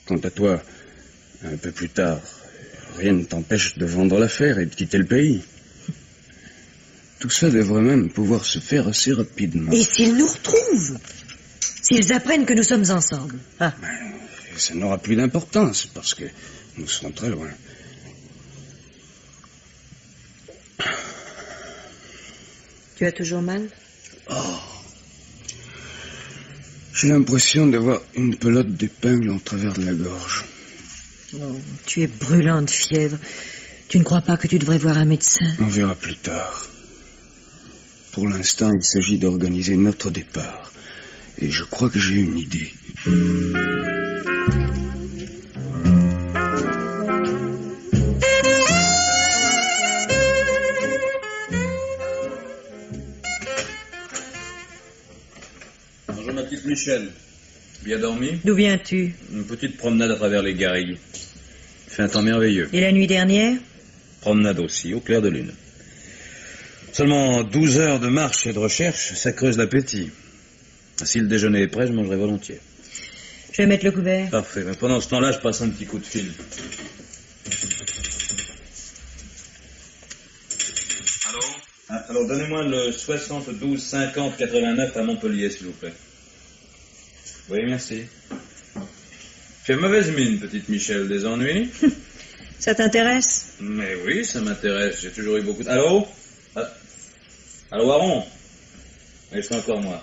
S4: Quant à toi, un peu plus tard, rien ne t'empêche de vendre l'affaire et de quitter le pays. Tout ça devrait même pouvoir se faire assez rapidement.
S2: Et s'ils nous retrouvent S'ils apprennent que nous sommes ensemble Ah,
S4: Et ça n'aura plus d'importance parce que nous serons très loin.
S2: tu as toujours mal?
S4: J'ai l'impression d'avoir une pelote d'épingle en travers de la gorge.
S2: Oh, Tu es brûlant de fièvre. Tu ne crois pas que tu devrais voir un médecin?
S4: On verra plus tard. Pour l'instant, il s'agit d'organiser notre départ. Et je crois que j'ai une idée.
S5: Bonjour ma petite Michel. Bien dormi?
S2: D'où viens-tu?
S5: Une petite promenade à travers les garrigues. Il fait un temps merveilleux.
S2: Et la nuit dernière?
S5: Promenade aussi, au clair de lune. Seulement 12 heures de marche et de recherche, ça creuse l'appétit. Si le déjeuner est prêt, je mangerai volontiers.
S2: Je vais mettre le couvert.
S5: Parfait. Mais pendant ce temps-là, je passe un petit coup de fil. Allô ah, Alors, donnez-moi le 72 50 89 à Montpellier, s'il vous plaît. Oui, merci. Fais mauvaise mine, petite Michel. Des ennuis
S2: Ça t'intéresse?
S5: Mais oui, ça m'intéresse. J'ai toujours eu beaucoup de... Allô? Ah. Allô, Aaron? Oui, c'est encore moi.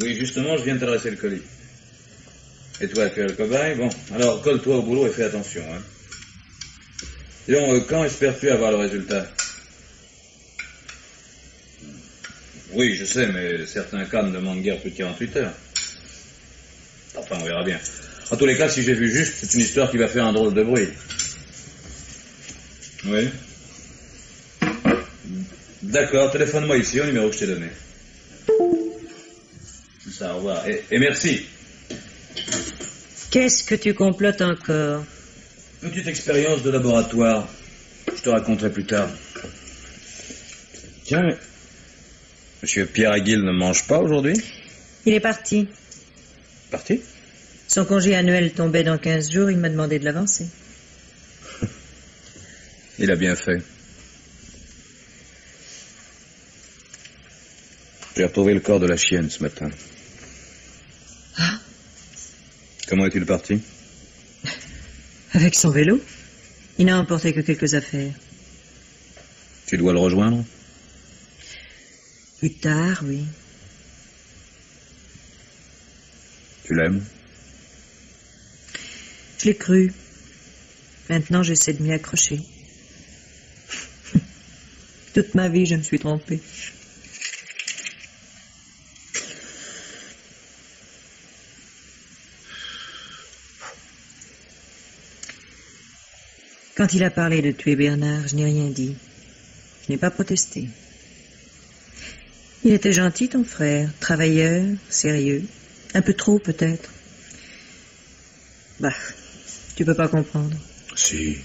S5: Oui, justement, je viens de t'adresser le colis. Et toi, tu as le cobaye? Bon, alors colle-toi au boulot et fais attention. Hein. Disons, euh, quand espères-tu avoir le résultat? Oui, je sais, mais certains cas ne demandent guère plus de 48 heures. Enfin, on verra bien. En tous les cas, si j'ai vu juste, c'est une histoire qui va faire un drôle de bruit. Oui. D'accord, téléphone-moi ici au numéro que je t'ai donné. Ça, au revoir. Et, et merci.
S2: Qu'est-ce que tu complotes encore?
S5: Petite expérience de laboratoire. Je te raconterai plus tard. Tiens, Monsieur Pierre Aguil ne mange pas aujourd'hui?
S2: Il est parti.
S5: Parti?
S2: Son congé annuel tombait dans 15 jours, il m'a demandé de l'avancer.
S5: Il a bien fait. J'ai retrouvé le corps de la chienne ce matin.
S2: Ah
S5: Comment est-il parti
S2: Avec son vélo Il n'a emporté que quelques affaires.
S5: Tu dois le rejoindre
S2: Plus tard, oui.
S5: Tu l'aimes
S2: Je l'ai cru. Maintenant, j'essaie de m'y accrocher. Toute ma vie, je me suis trompée. Quand il a parlé de tuer Bernard, je n'ai rien dit. Je n'ai pas protesté. Il était gentil, ton frère, travailleur, sérieux. Un peu trop, peut-être. Bah, tu peux pas comprendre.
S5: Si.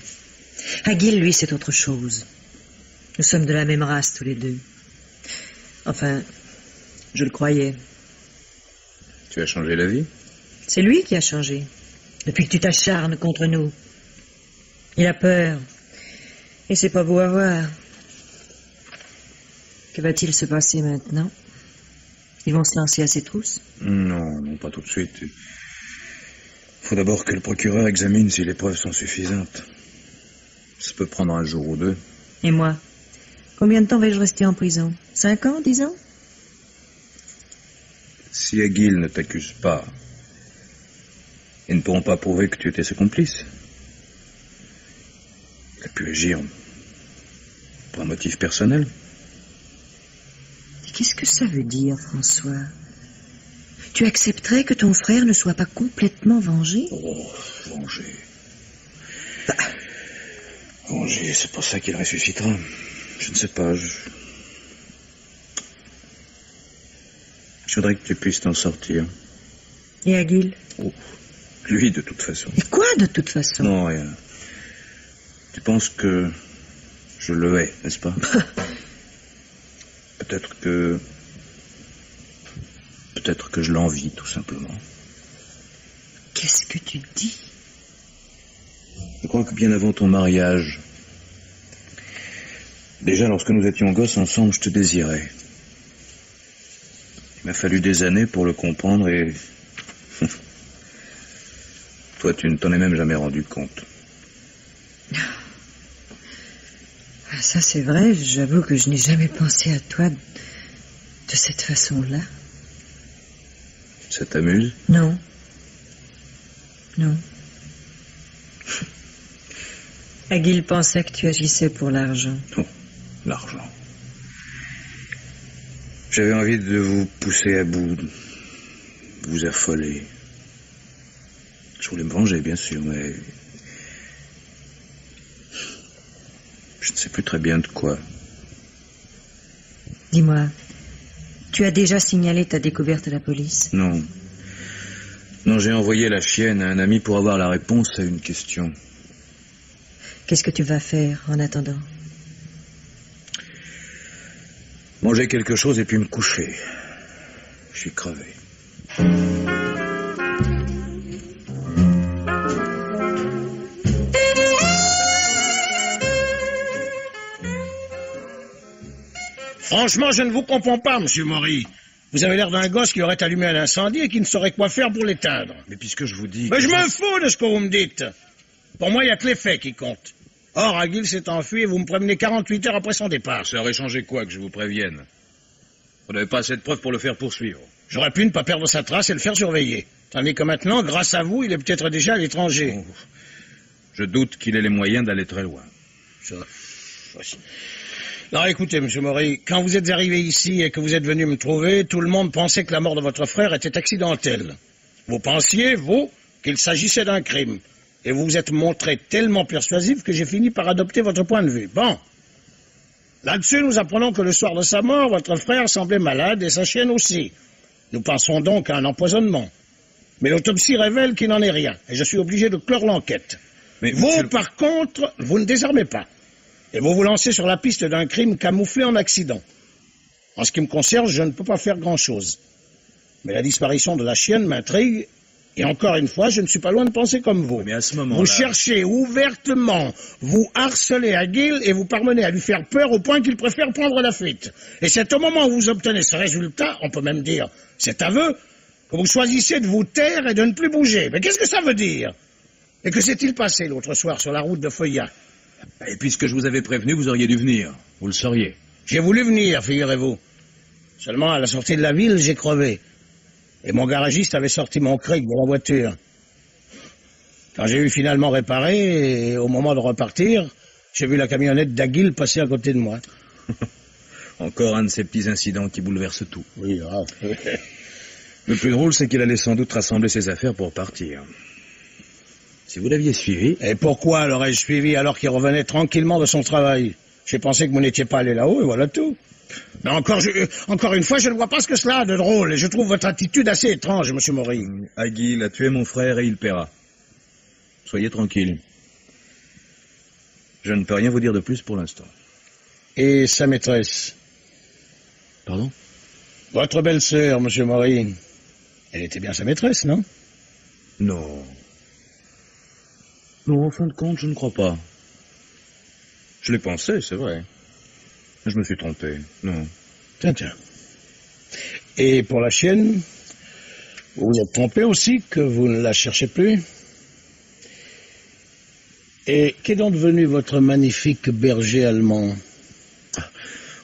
S2: Aguil, lui, c'est autre chose. Nous sommes de la même race, tous les deux. Enfin, je le croyais.
S5: Tu as changé la vie
S2: C'est lui qui a changé. Depuis que tu t'acharnes contre nous. Il a peur. Et c'est pas beau à voir. Que va-t-il se passer maintenant? Ils vont se lancer à ses trousses
S5: Non, non, pas tout de suite. Il faut d'abord que le procureur examine si les preuves sont suffisantes. Ça peut prendre un jour ou deux.
S2: Et moi? Combien de temps vais-je rester en prison? Cinq ans, dix ans?
S5: Si Aguil ne t'accuse pas, ils ne pourront pas prouver que tu étais ses complices. Il a pu agir pour un motif personnel.
S2: Qu'est-ce que ça veut dire, François? Tu accepterais que ton frère ne soit pas complètement vengé?
S5: Oh, vengé. Vengé, c'est pas ça qu'il ressuscitera. Je ne sais pas. Je... je voudrais que tu puisses t'en sortir.
S2: Et Aguil
S5: Oh, lui, de toute façon.
S2: Et quoi, de toute façon?
S5: Non, rien. Tu penses que je le hais, n'est-ce pas Peut-être que... Peut-être que je l'envie, tout simplement.
S2: Qu'est-ce que tu dis?
S5: Je crois que bien avant ton mariage, déjà lorsque nous étions gosses ensemble, je te désirais. Il m'a fallu des années pour le comprendre et... Toi, tu ne t'en es même jamais rendu compte.
S2: Ça, c'est vrai, j'avoue que je n'ai jamais pensé à toi de cette façon-là.
S5: Ça t'amuse?
S2: Non. Non. Aguil pensait que tu agissais pour l'argent.
S5: Non, l'argent. J'avais envie de vous pousser à bout, de vous affoler. Je voulais me venger, bien sûr, mais... Je ne sais plus très bien de quoi.
S2: Dis-moi, tu as déjà signalé ta découverte à la police?
S5: Non. Non, j'ai envoyé la chienne à un ami pour avoir la réponse à une question.
S2: Qu'est-ce que tu vas faire en attendant?
S5: Manger quelque chose et puis me coucher. Je suis crevé.
S3: Franchement, je ne vous comprends pas, monsieur Maury. Vous avez l'air d'un gosse qui aurait allumé un incendie et qui ne saurait quoi faire pour l'éteindre.
S5: Mais puisque je vous dis...
S3: Mais je me fous de ce que vous me dites. Pour moi, il n'y a que les faits qui comptent. Or, Aguil s'est enfui et vous me prévenez 48 heures après son départ.
S5: Ça aurait changé quoi que je vous prévienne Vous n'avez pas assez de preuves pour le faire poursuivre.
S3: J'aurais pu ne pas perdre sa trace et le faire surveiller. Tandis que maintenant, grâce à vous, il est peut-être déjà à l'étranger.
S5: Oh, Je doute qu'il ait les moyens d'aller très loin.
S3: Ça- Non, écoutez, monsieur Maury, quand vous êtes arrivé ici et que vous êtes venu me trouver, tout le monde pensait que la mort de votre frère était accidentelle. Vous pensiez, vous, qu'il s'agissait d'un crime. Et vous vous êtes montré tellement persuasif que j'ai fini par adopter votre point de vue. Bon. Là-dessus, nous apprenons que le soir de sa mort, votre frère semblait malade et sa chienne aussi. Nous pensons donc à un empoisonnement. Mais l'autopsie révèle qu'il n'en est rien, et je suis obligé de clore l'enquête.
S5: Mais
S3: Vous,
S5: le-
S3: par contre, vous ne désarmez pas. Et vous vous lancez sur la piste d'un crime camouflé en accident. En ce qui me concerne, je ne peux pas faire grand-chose. Mais la disparition de la chienne m'intrigue, et encore une fois, je ne suis pas loin de penser comme vous.
S5: Mais à ce moment-là...
S3: Vous cherchez ouvertement, vous harcelez Aguil et vous parvenez à lui faire peur au point qu'il préfère prendre la fuite. Et c'est au moment où vous obtenez ce résultat, on peut même dire cet aveu, que vous choisissez de vous taire et de ne plus bouger. Mais qu'est-ce que ça veut dire? Et que s'est-il passé l'autre soir sur la route de Feuillat?
S5: Et puisque je vous avais prévenu, vous auriez dû venir. Vous le sauriez.
S3: J'ai voulu venir, figurez-vous. Seulement, à la sortie de la ville, j'ai crevé. Et mon garagiste avait sorti mon cric de la voiture. Quand j'ai eu finalement réparé, et au moment de repartir, j'ai vu la camionnette d'Aguil passer à côté de moi.
S5: Encore un de ces petits incidents qui bouleversent tout.
S3: Oui, grave.
S5: Le plus drôle, c'est qu'il allait sans doute rassembler ses affaires pour partir. Si vous l'aviez suivi,
S3: Et pourquoi l'aurais-je suivi alors qu'il revenait tranquillement de son travail? J'ai pensé que vous n'étiez pas allé là-haut, et voilà tout. Mais encore, je- encore une fois, je ne vois pas ce que cela a de drôle, et je trouve votre attitude assez étrange, monsieur Maury.
S5: Aguil a tué mon frère et il paiera. Soyez tranquille. Je ne peux rien vous dire de plus pour l'instant.
S3: Et sa maîtresse?
S5: Pardon?
S3: Votre belle-sœur, monsieur Maury. Elle était bien sa maîtresse, non?
S5: Non. Non, en fin de compte, je ne crois pas. Je l'ai pensé, c'est vrai. Je me suis trompé. Non.
S3: Tiens, tiens. Et pour la chienne, vous vous êtes trompé aussi que vous ne la cherchez plus Et qu'est donc devenu votre magnifique berger allemand?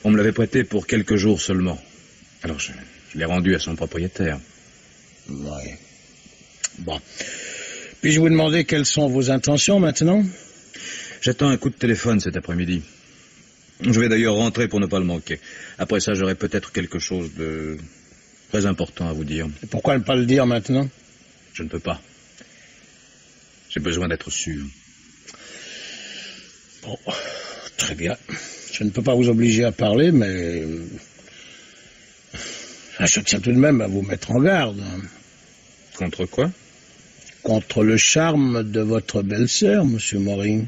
S5: On me l'avait prêté pour quelques jours seulement. Alors je, je l'ai rendu à son propriétaire.
S3: Oui. Bon. Puis-je vous demander quelles sont vos intentions maintenant?
S5: J'attends un coup de téléphone cet après-midi. Je vais d'ailleurs rentrer pour ne pas le manquer. Après ça, j'aurai peut-être quelque chose de très important à vous dire.
S3: Et pourquoi ne pas le dire maintenant?
S5: Je ne peux pas. J'ai besoin d'être sûr.
S3: Bon, très bien. Je ne peux pas vous obliger à parler, mais... Ah, Je tiens tout de même à vous mettre en garde.
S5: Contre quoi?
S3: Contre le charme de votre belle-sœur, monsieur Maury.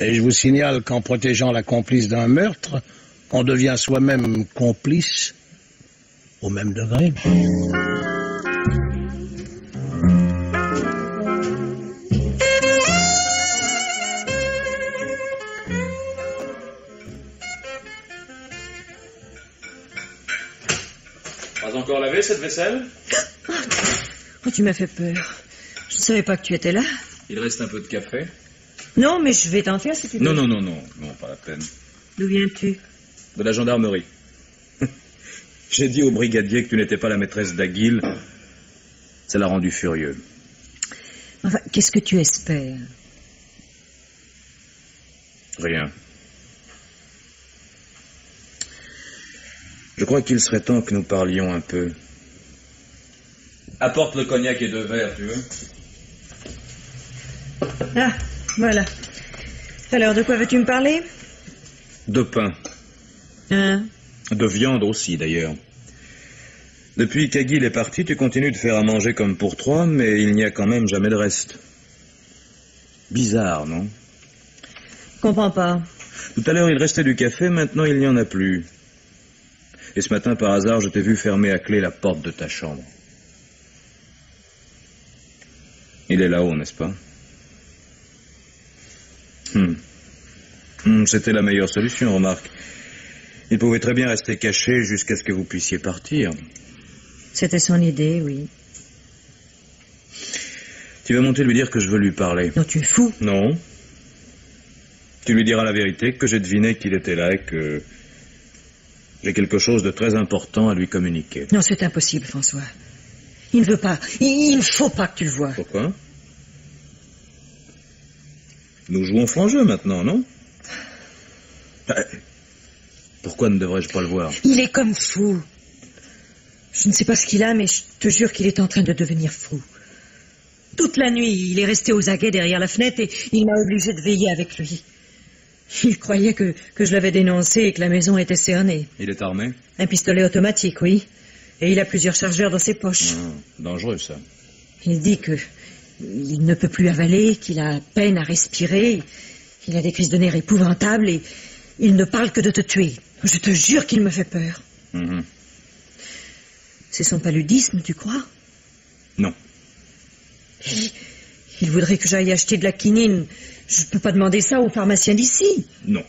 S3: Et je vous signale qu'en protégeant la complice d'un meurtre, on devient soi-même complice au même degré.
S5: Pas encore lavé cette vaisselle?
S2: Oh, tu m'as fait peur? Je ne savais pas que tu étais là.
S5: Il reste un peu de café?
S2: Non, mais je vais t'en faire si tu veux.
S5: Non, non, non, non, non, pas la peine.
S2: D'où viens-tu?
S5: De la gendarmerie. J'ai dit au brigadier que tu n'étais pas la maîtresse d'Aguil. Ça l'a rendu furieux.
S2: Enfin, qu'est-ce que tu espères?
S5: Rien. Je crois qu'il serait temps que nous parlions un peu. Apporte le cognac et deux verres, tu veux
S2: Ah, voilà. Alors, de quoi veux-tu me parler?
S5: De pain.
S2: Hein?
S5: De viande aussi, d'ailleurs. Depuis qu'Aguil est parti, tu continues de faire à manger comme pour trois, mais il n'y a quand même jamais de reste. Bizarre, non?
S2: Comprends pas.
S5: Tout à l'heure, il restait du café, maintenant il n'y en a plus. Et ce matin, par hasard, je t'ai vu fermer à clé la porte de ta chambre. Il est là-haut, n'est-ce pas? Hmm. Hmm, C'était la meilleure solution, remarque. Il pouvait très bien rester caché jusqu'à ce que vous puissiez partir.
S2: C'était son idée, oui.
S5: Tu vas monter lui dire que je veux lui parler.
S2: Non, tu es fou.
S5: Non. Tu lui diras la vérité, que j'ai deviné qu'il était là et que j'ai quelque chose de très important à lui communiquer.
S2: Non, c'est impossible, François. Il ne veut pas. Il ne faut pas que tu le vois.
S5: Pourquoi? Nous jouons franc jeu maintenant, non? Euh, Pourquoi ne devrais-je pas le voir?
S2: Il est comme fou. Je ne sais pas ce qu'il a, mais je te jure qu'il est en train de devenir fou. Toute la nuit, il est resté aux aguets derrière la fenêtre et il m'a obligé de veiller avec lui. Il croyait que, que je l'avais dénoncé et que la maison était cernée.
S5: Il est armé?
S2: Un pistolet automatique, oui. Et il a plusieurs chargeurs dans ses poches.
S5: Ah, Dangereux, ça.
S2: Il dit que il ne peut plus avaler, qu'il a peine à respirer, qu'il a des crises de nerfs épouvantables et il ne parle que de te tuer. Je te jure qu'il me fait peur.
S5: Mhm.
S2: C'est son paludisme, tu crois?
S5: Non.
S2: il, il voudrait que j'aille acheter de la quinine. Je ne peux pas demander ça aux pharmaciens d'ici.
S5: Non.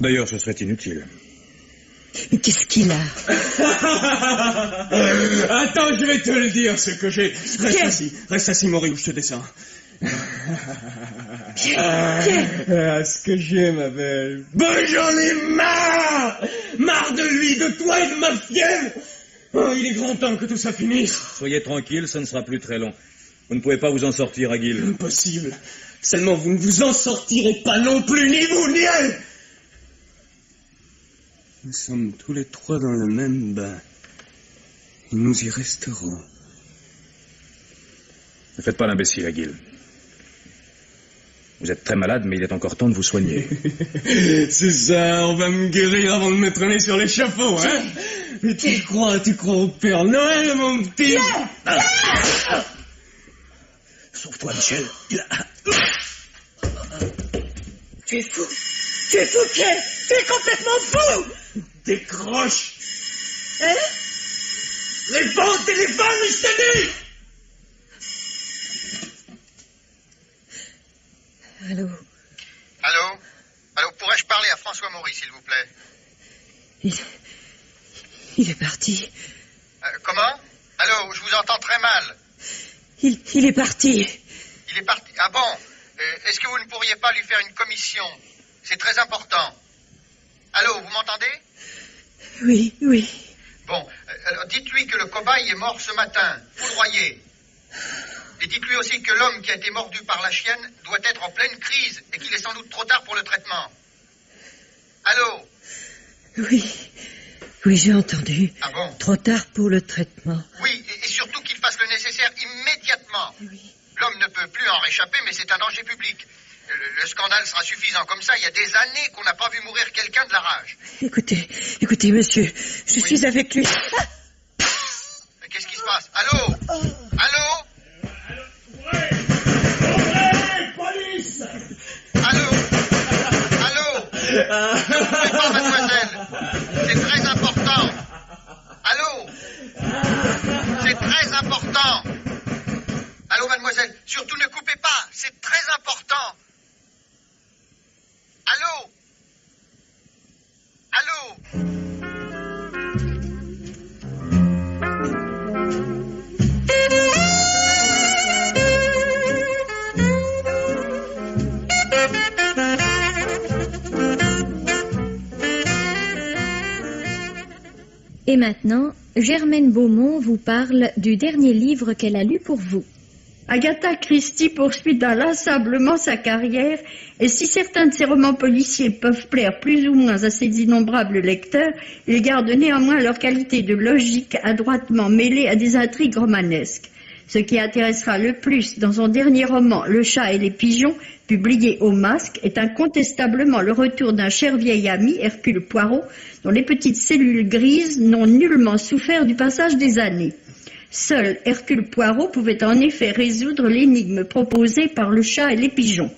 S5: D'ailleurs, ce serait inutile.
S2: Mais qu'est-ce qu'il a
S4: Attends, je vais te le dire, ce que j'ai. Reste
S2: Pierre.
S4: assis, reste assis, Maurice, ou je te descends.
S2: Pierre
S4: Ah, ce que j'ai, ma belle. Ben, j'en ai marre Marre de lui, de toi et de ma fièvre Oh, il est grand temps que tout ça finisse.
S5: Soyez tranquille, ce ne sera plus très long. Vous ne pouvez pas vous en sortir, Aguil.
S4: Impossible. Seulement, vous ne vous en sortirez pas non plus, ni vous, ni elle Nous sommes tous les trois dans le même bain. Et nous y resterons.
S5: Ne faites pas l'imbécile, Aguil. Vous êtes très malade, mais il est encore temps de vous soigner.
S4: C'est ça, on va me guérir avant de me traîner sur l'échafaud, hein Mais tu crois, tu crois au Père Noël, mon petit?
S3: Sauve-toi, Michel. Il a-
S2: Tu es fou Tu es fou, Pierre Tu es complètement fou.
S4: Décroche.
S2: Hein?
S4: Réponds au téléphone, je te dis.
S2: Allô?
S6: Allô? Allô, pourrais-je parler à François Maurice, s'il vous plaît?
S2: Il... il est parti.
S6: Euh, Comment? Allô, je vous entends très mal.
S2: Il, il est parti.
S6: Il est parti. Ah bon? Euh, Est-ce que vous ne pourriez pas lui faire une commission? C'est très important. Allô, vous m'entendez?
S2: Oui, oui.
S6: Bon, euh, alors dites-lui que le cobaye est mort ce matin, foudroyé. Et dites-lui aussi que l'homme qui a été mordu par la chienne doit être en pleine crise et qu'il est sans doute trop tard pour le traitement. Allô?
S2: Oui. Oui, j'ai entendu.
S6: Ah bon?
S2: Trop tard pour le traitement.
S6: Oui, et, et surtout qu'il fasse le nécessaire immédiatement. L'homme ne peut plus en réchapper, mais c'est un danger public. Le, le scandale sera suffisant. Comme ça, il y a des années qu'on n'a pas vu mourir quelqu'un de la rage.
S2: Écoutez, écoutez, monsieur, je suis avec lui.
S6: Qu'est-ce qui se passe? Allô? Allô? Allô? Allô? Ne coupez pas, mademoiselle. C'est très important. Allô? C'est très important. Allô, mademoiselle Surtout ne coupez pas. C'est très important. Allô? Allô?
S1: Et maintenant, Germaine Beaumont vous parle du dernier livre qu'elle a lu pour vous.
S7: Agatha Christie poursuit inlassablement sa carrière, et si certains de ses romans policiers peuvent plaire plus ou moins à ses innombrables lecteurs, ils gardent néanmoins leur qualité de logique adroitement mêlée à des intrigues romanesques. Ce qui intéressera le plus dans son dernier roman Le chat et les pigeons, publié au masque, est incontestablement le retour d'un cher vieil ami, Hercule Poirot, dont les petites cellules grises n'ont nullement souffert du passage des années. Seul Hercule Poirot pouvait en effet résoudre l'énigme proposée par le chat et les pigeons.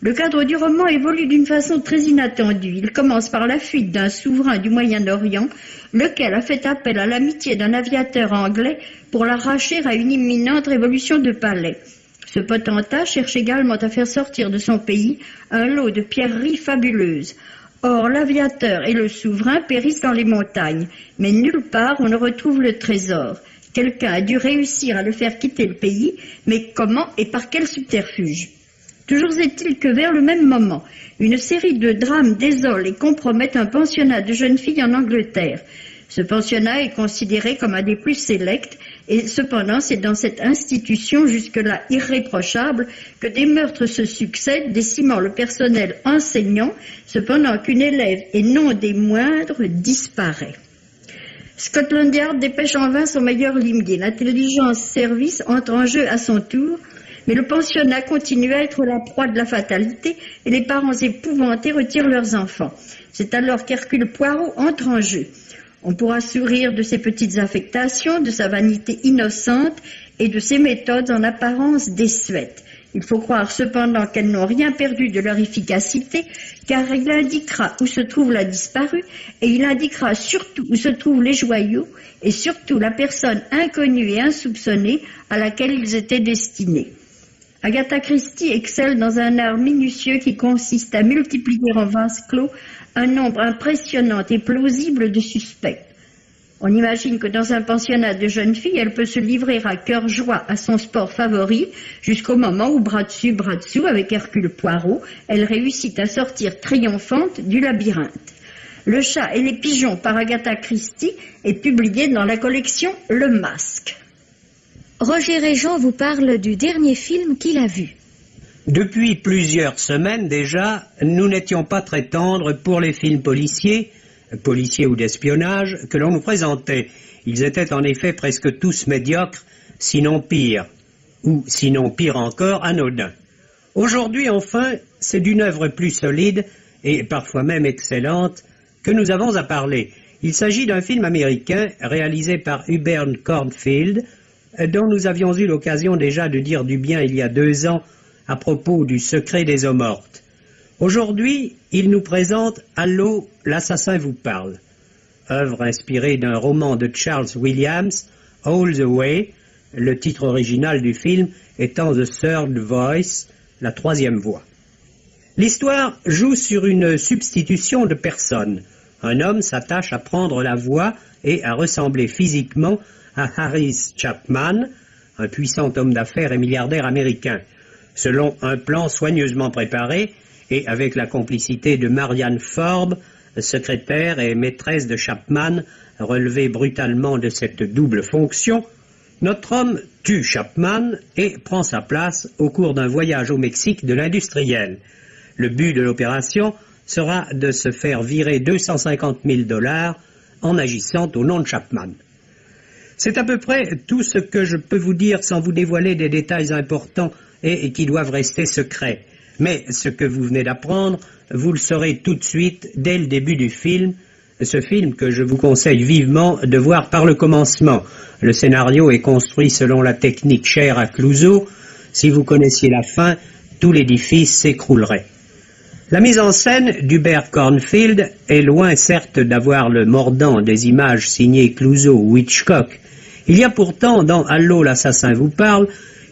S7: Le cadre du roman évolue d'une façon très inattendue. Il commence par la fuite d'un souverain du Moyen-Orient, lequel a fait appel à l'amitié d'un aviateur anglais pour l'arracher à une imminente révolution de palais. Ce potentat cherche également à faire sortir de son pays un lot de pierreries fabuleuses. Or, l'aviateur et le souverain périssent dans les montagnes, mais nulle part on ne retrouve le trésor. Quelqu'un a dû réussir à le faire quitter le pays, mais comment et par quel subterfuge? Toujours est-il que vers le même moment, une série de drames désolent et compromettent un pensionnat de jeunes filles en Angleterre. Ce pensionnat est considéré comme un des plus sélects et cependant c'est dans cette institution jusque-là irréprochable que des meurtres se succèdent, décimant le personnel enseignant, cependant qu'une élève et non des moindres disparaît. Scotland Yard dépêche en vain son meilleur limier. L'intelligence service entre en jeu à son tour mais le pensionnat continue à être la proie de la fatalité et les parents épouvantés retirent leurs enfants. C'est alors qu'Hercule Poirot entre en jeu. On pourra sourire de ses petites affectations, de sa vanité innocente et de ses méthodes en apparence désuètes. Il faut croire cependant qu'elles n'ont rien perdu de leur efficacité, car il indiquera où se trouve la disparue, et il indiquera surtout où se trouvent les joyaux, et surtout la personne inconnue et insoupçonnée à laquelle ils étaient destinés. Agatha Christie excelle dans un art minutieux qui consiste à multiplier en vase clos un nombre impressionnant et plausible de suspects. On imagine que dans un pensionnat de jeunes filles, elle peut se livrer à cœur joie à son sport favori jusqu'au moment où, bras dessus, bras dessous, avec Hercule Poirot, elle réussit à sortir triomphante du labyrinthe. Le chat et les pigeons par Agatha Christie est publié dans la collection Le Masque.
S1: Roger Régent vous parle du dernier film qu'il a vu.
S8: Depuis plusieurs semaines déjà, nous n'étions pas très tendres pour les films policiers, policiers ou d'espionnage, que l'on nous présentait. Ils étaient en effet presque tous médiocres, sinon pires, ou sinon pire encore, anodins. Aujourd'hui, enfin, c'est d'une œuvre plus solide, et parfois même excellente, que nous avons à parler. Il s'agit d'un film américain réalisé par Hubert Cornfield, dont nous avions eu l'occasion déjà de dire du bien il y a deux ans à propos du secret des eaux mortes. Aujourd'hui, il nous présente Allô, l'assassin vous parle, œuvre inspirée d'un roman de Charles Williams, All the Way, le titre original du film étant The Third Voice, la troisième voix. L'histoire joue sur une substitution de personnes. Un homme s'attache à prendre la voix et à ressembler physiquement à Harris Chapman, un puissant homme d'affaires et milliardaire américain. Selon un plan soigneusement préparé et avec la complicité de Marianne Forbes, secrétaire et maîtresse de Chapman, relevée brutalement de cette double fonction, notre homme tue Chapman et prend sa place au cours d'un voyage au Mexique de l'industriel. Le but de l'opération sera de se faire virer 250 000 dollars en agissant au nom de Chapman. C'est à peu près tout ce que je peux vous dire sans vous dévoiler des détails importants et, qui doivent rester secrets. Mais ce que vous venez d'apprendre, vous le saurez tout de suite dès le début du film, ce film que je vous conseille vivement de voir par le commencement. Le scénario est construit selon la technique chère à Clouseau. Si vous connaissiez la fin, tout l'édifice s'écroulerait. La mise en scène d'Hubert Cornfield est loin certes d'avoir le mordant des images signées Clouseau ou Hitchcock, il y a pourtant dans Allô l'assassin vous parle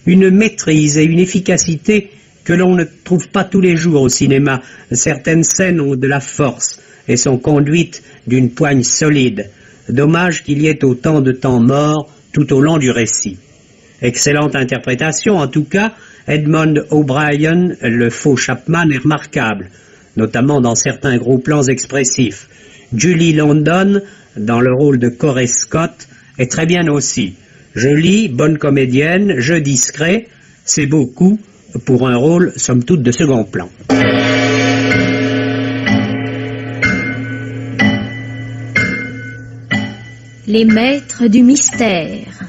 S8: une maîtrise et une efficacité que l'on ne trouve pas tous les jours au cinéma. Certaines scènes ont de la force et sont conduites d'une poigne solide. Dommage qu'il y ait autant de temps mort tout au long du récit. Excellente interprétation, en tout cas, Edmond O'Brien, le faux Chapman, est remarquable, notamment dans certains gros plans expressifs. Julie London, dans le rôle de Corey Scott, est très bien aussi. Jolie, bonne comédienne, jeu discret, c'est beaucoup pour un rôle somme toute de second plan.
S1: Les maîtres du mystère.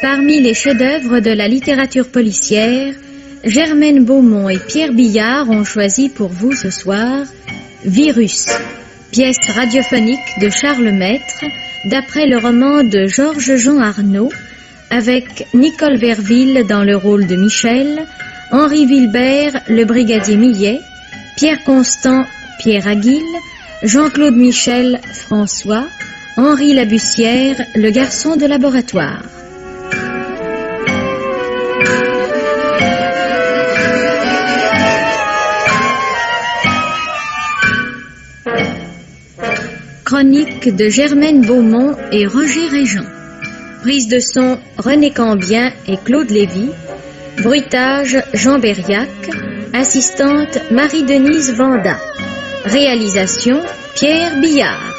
S1: Parmi les chefs-d'œuvre de la littérature policière, Germaine Beaumont et Pierre Billard ont choisi pour vous ce soir Virus, pièce radiophonique de Charles Maître, d'après le roman de Georges-Jean Arnaud, avec Nicole Verville dans le rôle de Michel, Henri Wilbert, le brigadier Millet, Pierre Constant, Pierre Aguil, Jean-Claude Michel, François, Henri Labussière, le garçon de laboratoire. Chronique de Germaine Beaumont et Roger Régent. Prise de son René Cambien et Claude Lévy. Bruitage Jean Berriac. Assistante Marie-Denise Vanda. Réalisation Pierre Billard.